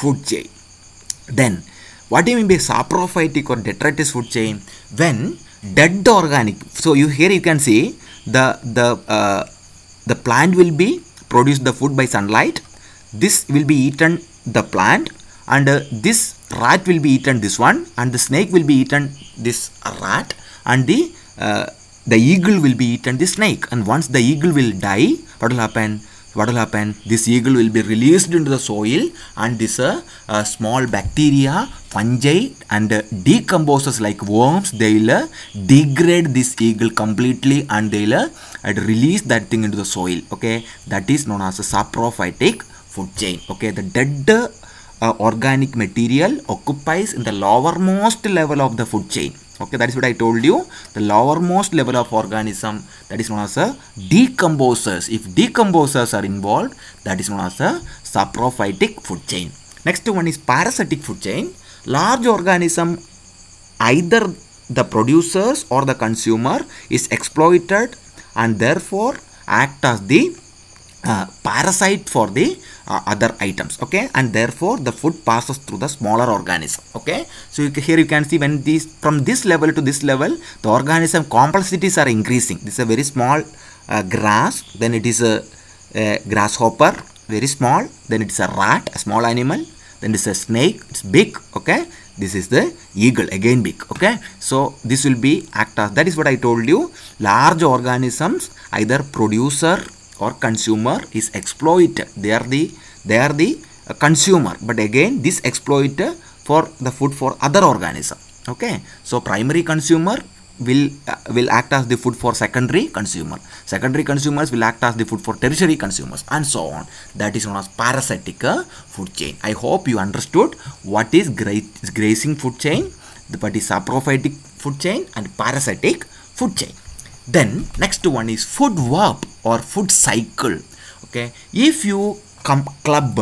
A: food chain. Then what do you mean by saprophytic or detritus food chain? When dead organic, so you here you can see the the uh, the plant will be produce the food by sunlight. This will be eaten the plant, and uh, this rat will be eaten this one, and the snake will be eaten this rat, and the uh, the eagle will be eaten the snake. And once the eagle will die, what will happen? what will happen this eagle will be released into the soil and this uh, uh, small bacteria fungi and uh, like worms they will uh, degrade this eagle completely and they will uh, release that thing into the soil okay? That is known as a saprophytic food chain okay? The dead uh, organic material occupies in the lowermost level of the food chain okay? That is what i told you. The lowermost level of organism that is known as a decomposers. If decomposers are involved that is known as a saprophytic food chain. Next one is parasitic food chain. Large organism either the producers or the consumer is exploited and therefore act as the uh, parasite for the uh, other items okay? And therefore the food passes through the smaller organism okay? So you, here you can see when these from this level to this level the organism complexities are increasing. This is a very small uh, grass then it is a, a, grasshopper very small then it is a rat a small animal then it is a snake it's big okay this is the eagle. Again big. Okay? So this will be act as that is what i told you. Large organisms either producer or consumer is exploited. They are the they are the uh, consumer. But again this exploit for the food for other organism. Okay? So primary consumer will uh, will act as the food for secondary consumer. Secondary consumers will act as the food for tertiary consumers and so on. That is known as parasitic uh, food chain. I hope you understood what is gra grazing food chain what is saprophytic food chain and parasitic food chain. Then next one is food web or food cycle. Okay? If you come club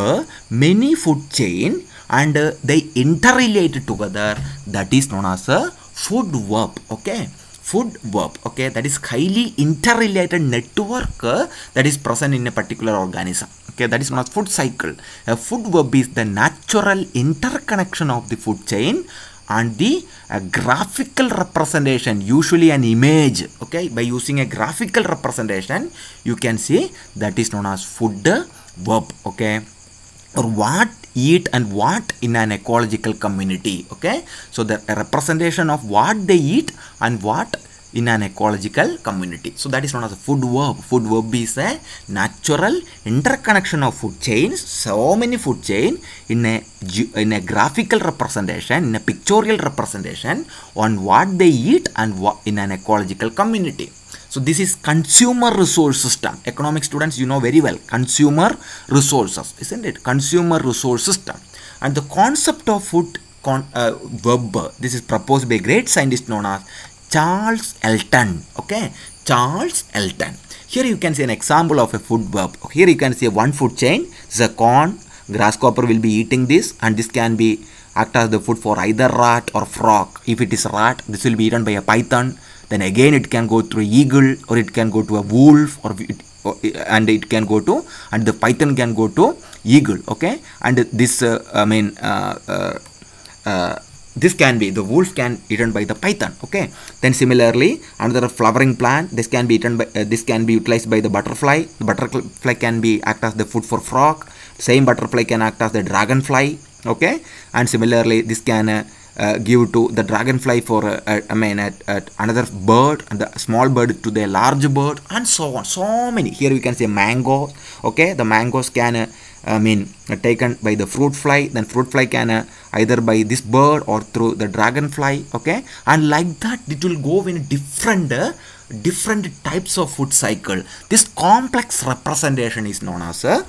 A: many food chain and uh, they interrelate together that is known as a food web okay? Food web okay? That is highly interrelated network uh, that is present in a particular organism okay? That is known as food cycle. A food web is the natural interconnection of the food chain and the uh, graphical representation usually an image okay? By using a graphical representation you can see that is known as food web okay? Or what eat and what in an ecological community okay? So the representation of what they eat and what in an ecological community. So that is known as a food web food web is a natural interconnection of food chains so many food chain in a in a graphical representation in a pictorial representation on what they eat and what in an ecological community so this is consumer resource system economic students you know very well consumer resources isn't it consumer resource system and the concept of food con- uh, web. This is proposed by a great scientist known as Charles Elton. Okay, Charles Elton. Here you can see an example of a food web. Here you can see one food chain. This is a corn. Grasshopper will be eating this, and this can be act as the food for either rat or frog. If it is rat, this will be eaten by a python. Then again, it can go to eagle, or it can go to a wolf, or it, or, and it can go to, and the python can go to eagle. Okay, and this uh, I mean. Uh, uh, uh, this can be the wolf can eaten by the python okay then similarly another flowering plant this can be eaten by uh, this can be utilized by the butterfly the butterfly can be act as the food for frog same butterfly can act as the dragonfly okay and similarly this can uh, give to the dragonfly for uh, I mean at, at another bird and the small bird to the large bird and so on. So many. Here we can say mango okay? The mangoes can uh, I mean uh, taken by the fruit fly. Then fruit fly can uh, either by this bird or through the dragonfly okay? And like that it will go in different different types of food cycle. This complex representation is known as a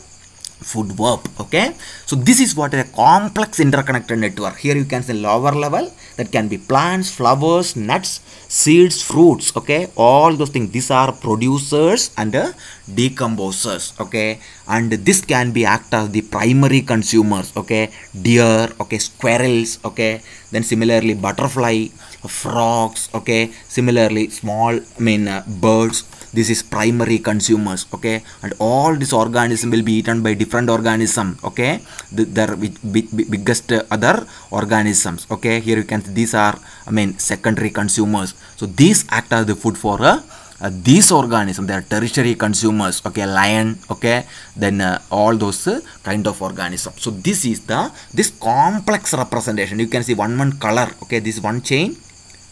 A: food web okay? So this is what a complex interconnected network. Here you can see lower level that can be plants flowers nuts seeds fruits okay? All those things these are producers and uh, decomposers okay? And this can be act as the primary consumers okay? Deer okay? Squirrels okay? Then similarly butterfly frogs okay? Similarly small i mean uh, birds this is primary consumers okay? And all this organism will be eaten by different organism okay? The, their big, big, biggest other organisms okay? Here you can see these are i mean secondary consumers. So these act as the food for uh, uh, these organisms. They are tertiary consumers okay? Lion okay? Then uh, all those uh, kind of organisms so this is the this complex representation. You can see one one color okay? This one chain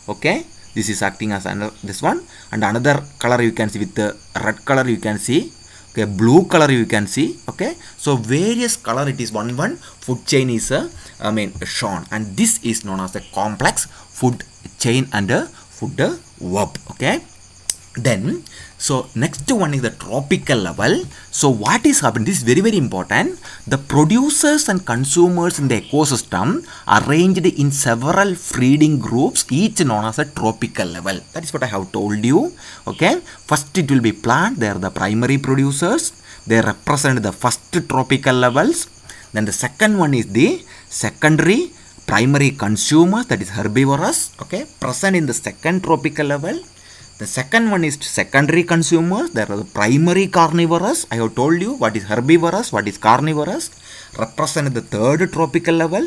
A: okay this is acting as another this one. And another color you can see with the red color you can see. Okay blue color you can see. Okay so various color it is one one. Food chain is a i i mean shown. And this is known as a complex food chain and a food uh, web okay then so next one is the tropical level. So what is happening? This is very very important. The producers and consumers in the ecosystem are arranged in several feeding groups each known as a tropical level. That is what i have told you okay? First it will be plant they are the primary producers. They represent the first tropical levels. Then the second one is the secondary primary consumers that is herbivorous okay? Present in the second tropical level the second one is secondary consumers. There are the primary carnivorous. I have told you what is herbivorous, what is carnivorous. Represent the third tropical level.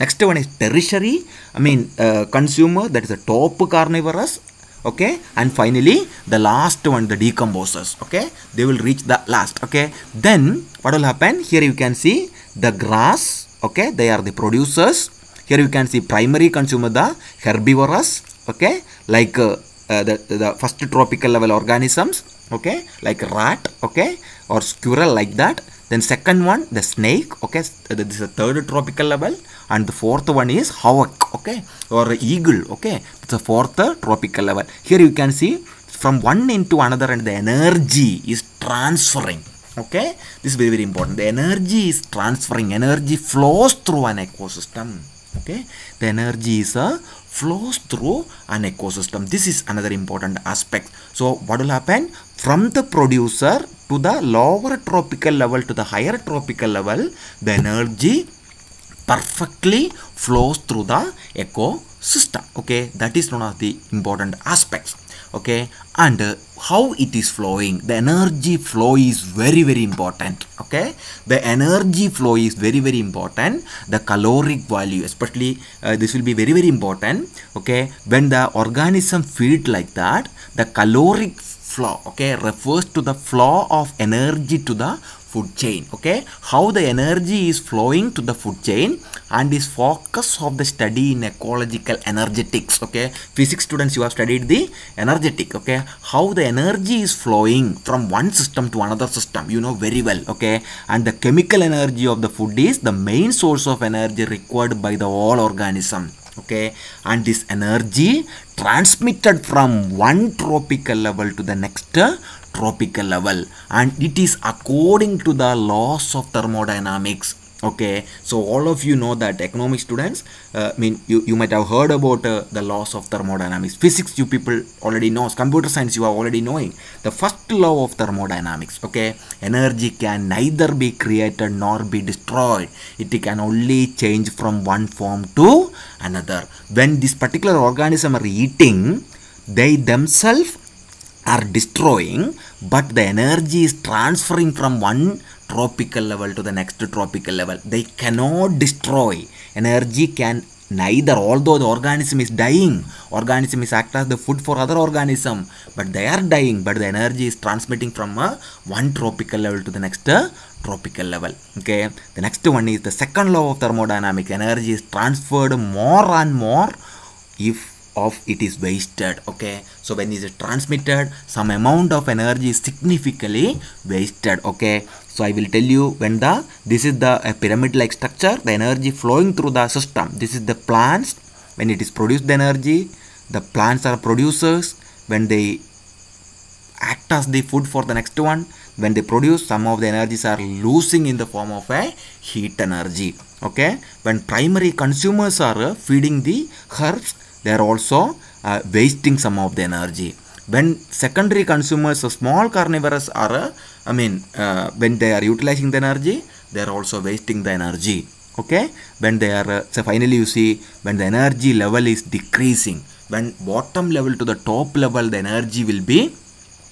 A: Next one is tertiary. I mean uh, consumer. That is the top carnivorous. Okay. And finally the last one the decomposers. Okay. They will reach the last. Okay. Then what will happen? Here you can see the grass. Okay. They are the producers. Here you can see primary consumer the herbivorous. Okay. Like uh, uh, the, the first tropical level organisms okay? Like rat okay? Or squirrel like that. Then second one the snake okay? This is the third tropical level. And the fourth one is hawk okay? Or eagle okay? It's the fourth tropical level. Here you can see from one into another and the energy is transferring okay? This is very very important. The energy is transferring. Energy flows through an ecosystem okay? The energy is a flows through an ecosystem this is another important aspect. So what will happen? From the producer to the lower tropical level to the higher tropical level the energy perfectly flows through the ecosystem okay that is one of the important aspects. Okay and how it is flowing the energy flow is very very important okay? The energy flow is very very important. The caloric value especially uh, this will be very very important okay? When the organism feed like that the caloric flow okay refers to the flow of energy to the food chain okay? How the energy is flowing to the food chain and is focus of the study in ecological energetics okay? Physics students you have studied the energetic okay? How the energy is flowing from one system to another system you know very well okay? And the chemical energy of the food is the main source of energy required by the all organism okay? And this energy transmitted from one tropical level to the next tropical level. And it is according to the laws of thermodynamics. Okay? So all of you know that economic students uh, I mean you, you might have heard about uh, the laws of thermodynamics. Physics you people already know. Computer science you are already knowing. The first law of thermodynamics. Okay? Energy can neither be created nor be destroyed. It can only change from one form to another. When this particular organism are eating they themselves are destroying but the energy is transferring from one tropical level to the next tropical level. They cannot destroy. Energy can neither although the organism is dying organism is act as the food for other organism but they are dying but the energy is transmitting from uh, one tropical level to the next uh, tropical level. Okay? The next one is the second law of thermodynamics. Energy is transferred more and more if of it is wasted okay? So when it is transmitted some amount of energy is significantly wasted okay? So i will tell you when the this is the pyramid like structure the energy flowing through the system. This is the plants. When it is produced the energy the plants are producers. When they act as the food for the next one when they produce some of the energies are losing in the form of a heat energy okay? When primary consumers are feeding the herbs they are also uh, wasting some of the energy. When secondary consumers uh, small carnivorous are uh, i mean uh, when they are utilizing the energy they are also wasting the energy. Okay? When they are uh, so finally you see when the energy level is decreasing when bottom level to the top level the energy will be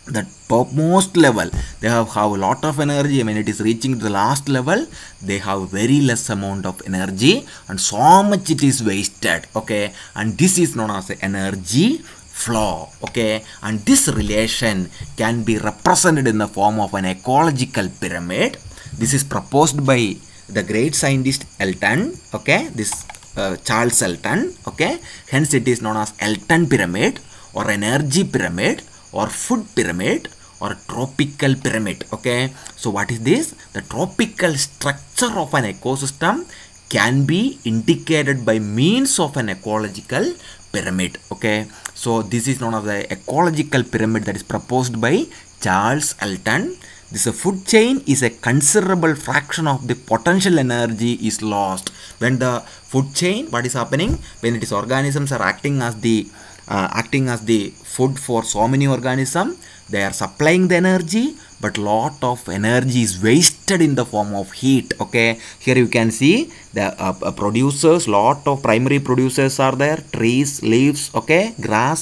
A: the topmost level. They have, have a lot of energy. When it is reaching the last level they have very less amount of energy and so much it is wasted okay? And this is known as energy flow okay? And this relation can be represented in the form of an ecological pyramid. This is proposed by the great scientist elton okay? This uh, charles elton okay? Hence it is known as elton pyramid or energy pyramid or food pyramid or tropical pyramid okay? So what is this? The tropical structure of an ecosystem can be indicated by means of an ecological pyramid okay? So this is known as the ecological pyramid that is proposed by charles elton this food chain is a considerable fraction of the potential energy is lost. When the food chain what is happening? When it is organisms are acting as the uh, acting as the food for so many organisms they are supplying the energy but lot of energy is wasted in the form of heat okay? Here you can see the uh, uh, producers lot of primary producers are there trees leaves okay? Grass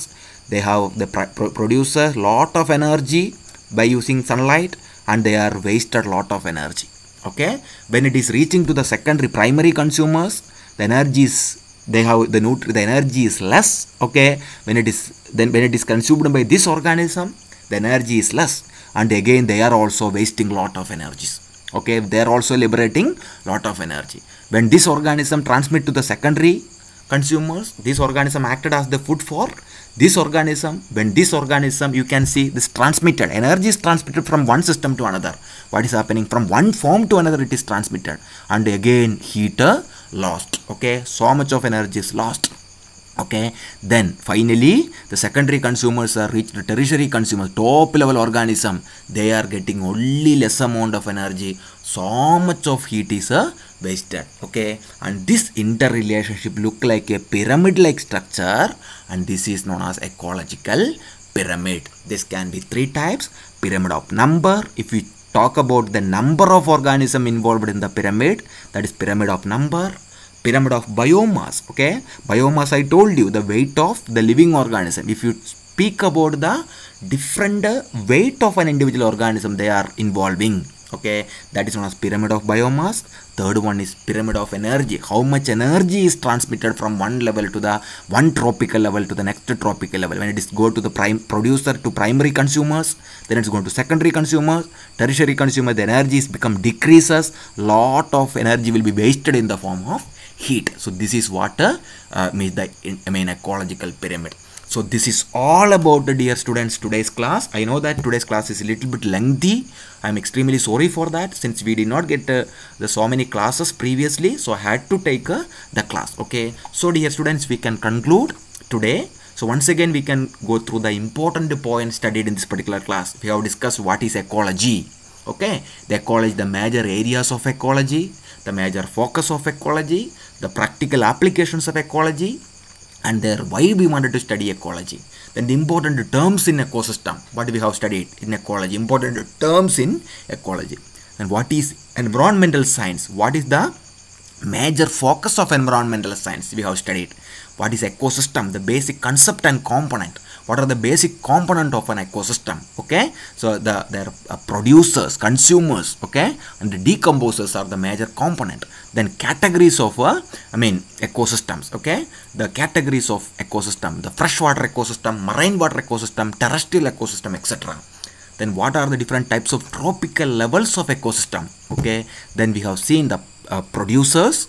A: they have the pro producer lot of energy by using sunlight and they are wasted lot of energy okay? When it is reaching to the secondary primary consumers the energy is they have the the energy is less okay? When it is then when it is consumed by this organism the energy is less. And again they are also wasting lot of energies okay? They are also liberating lot of energy. When this organism transmit to the secondary consumers this organism acted as the food for this organism. When this organism you can see this transmitted energy is transmitted from one system to another. What is happening? From one form to another it is transmitted. And again heater lost okay? So much of energy is lost okay? Then finally the secondary consumers are reached the tertiary consumers top level organism they are getting only less amount of energy. So much of heat is uh, wasted okay? And this interrelationship look like a pyramid like structure and this is known as ecological pyramid. This can be three types pyramid of number if we talk about the number of organism involved in the pyramid. That is pyramid of number pyramid of biomass okay? Biomass i told you the weight of the living organism. If you speak about the different weight of an individual organism they are involving okay? That is known as pyramid of biomass. Third one is pyramid of energy. How much energy is transmitted from one level to the one tropical level to the next tropical level? When it is go to the prime producer to primary consumers then it's going to secondary consumers. Tertiary consumer the energy is become decreases. Lot of energy will be wasted in the form of heat. So this is what uh, means the I mean ecological pyramid so this is all about the dear students today's class. I know that today's class is a little bit lengthy. I'm extremely sorry for that since we did not get uh, the so many classes previously. So i had to take uh, the class okay? So dear students we can conclude today. So once again we can go through the important points studied in this particular class. We have discussed what is ecology okay? The ecology the major areas of ecology the major focus of ecology the practical applications of ecology and there why we wanted to study ecology. Then the important terms in ecosystem what we have studied in ecology important terms in ecology. And what is environmental science? What is the major focus of environmental science we have studied? What is ecosystem? The basic concept and component what are the basic component of an ecosystem okay? So the their uh, producers consumers okay? And the decomposers are the major component. Then categories of uh, i mean ecosystems okay? The categories of ecosystem the freshwater ecosystem marine water ecosystem terrestrial ecosystem etc then what are the different types of tropical levels of ecosystem okay? Then we have seen the uh, producers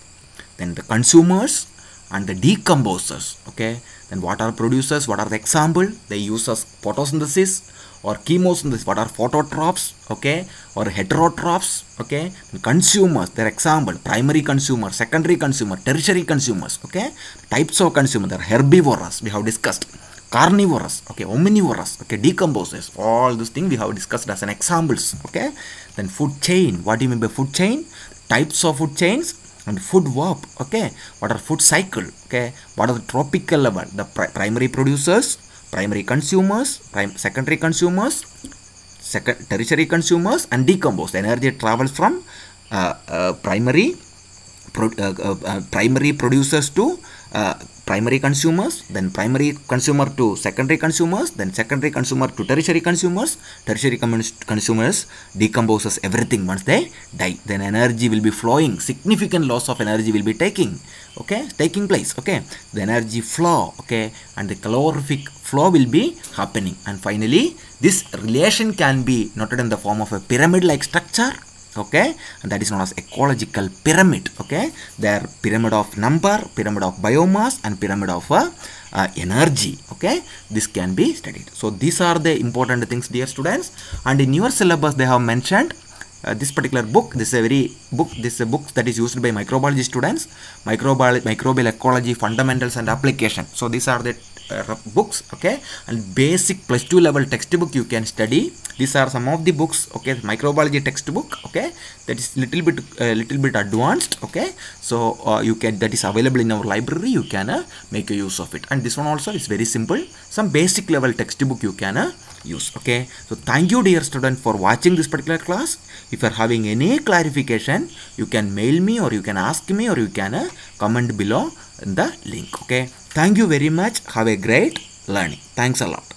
A: then the consumers and the decomposers okay? Then what are producers? What are the example? They use as photosynthesis or chemosynthesis. What are phototrophs okay? Or heterotrophs okay? And consumers their example primary consumer secondary consumer tertiary consumers okay? Types of consumer they are herbivorous we have discussed. Carnivorous okay? Omnivorous okay? Decomposers all those things we have discussed as an examples okay? Then food chain what do you mean by food chain? Types of food chains and food web okay? What are food cycle okay? What are the tropical level? The pri- primary producers primary consumers prim- secondary consumers second tertiary consumers and decompose. The energy travels from uh, uh, primary pro- uh, uh, uh, primary producers to uh, primary consumers then primary consumer to secondary consumers then secondary consumer to tertiary consumers. Tertiary consumers decomposes everything. Once they die then energy will be flowing. Significant loss of energy will be taking okay? Taking place okay? The energy flow okay? And the calorific flow will be happening. And finally this relation can be noted in the form of a pyramid like structure okay? And that is known as ecological pyramid. Okay? There pyramid of number pyramid of biomass and pyramid of uh, uh, energy. Okay? This can be studied. So these are the important things dear students. And in your syllabus they have mentioned uh, this particular book. This is a very book this is a book that is used by microbiology students microbial microbial ecology fundamentals and application. So these are the uh, books okay? And basic plus 2 level textbook you can study. These are some of the books okay? Microbiology textbook okay? That is little bit uh, little bit advanced okay? So uh, you can that is available in our library. You can uh, make a use of it. And this one also is very simple. Some basic level textbook you can uh, use okay? So thank you dear student for watching this particular class. If you are having any clarification you can mail me or you can ask me or you can uh, comment below in the link okay thank you very much. Have a great learning. Thanks a lot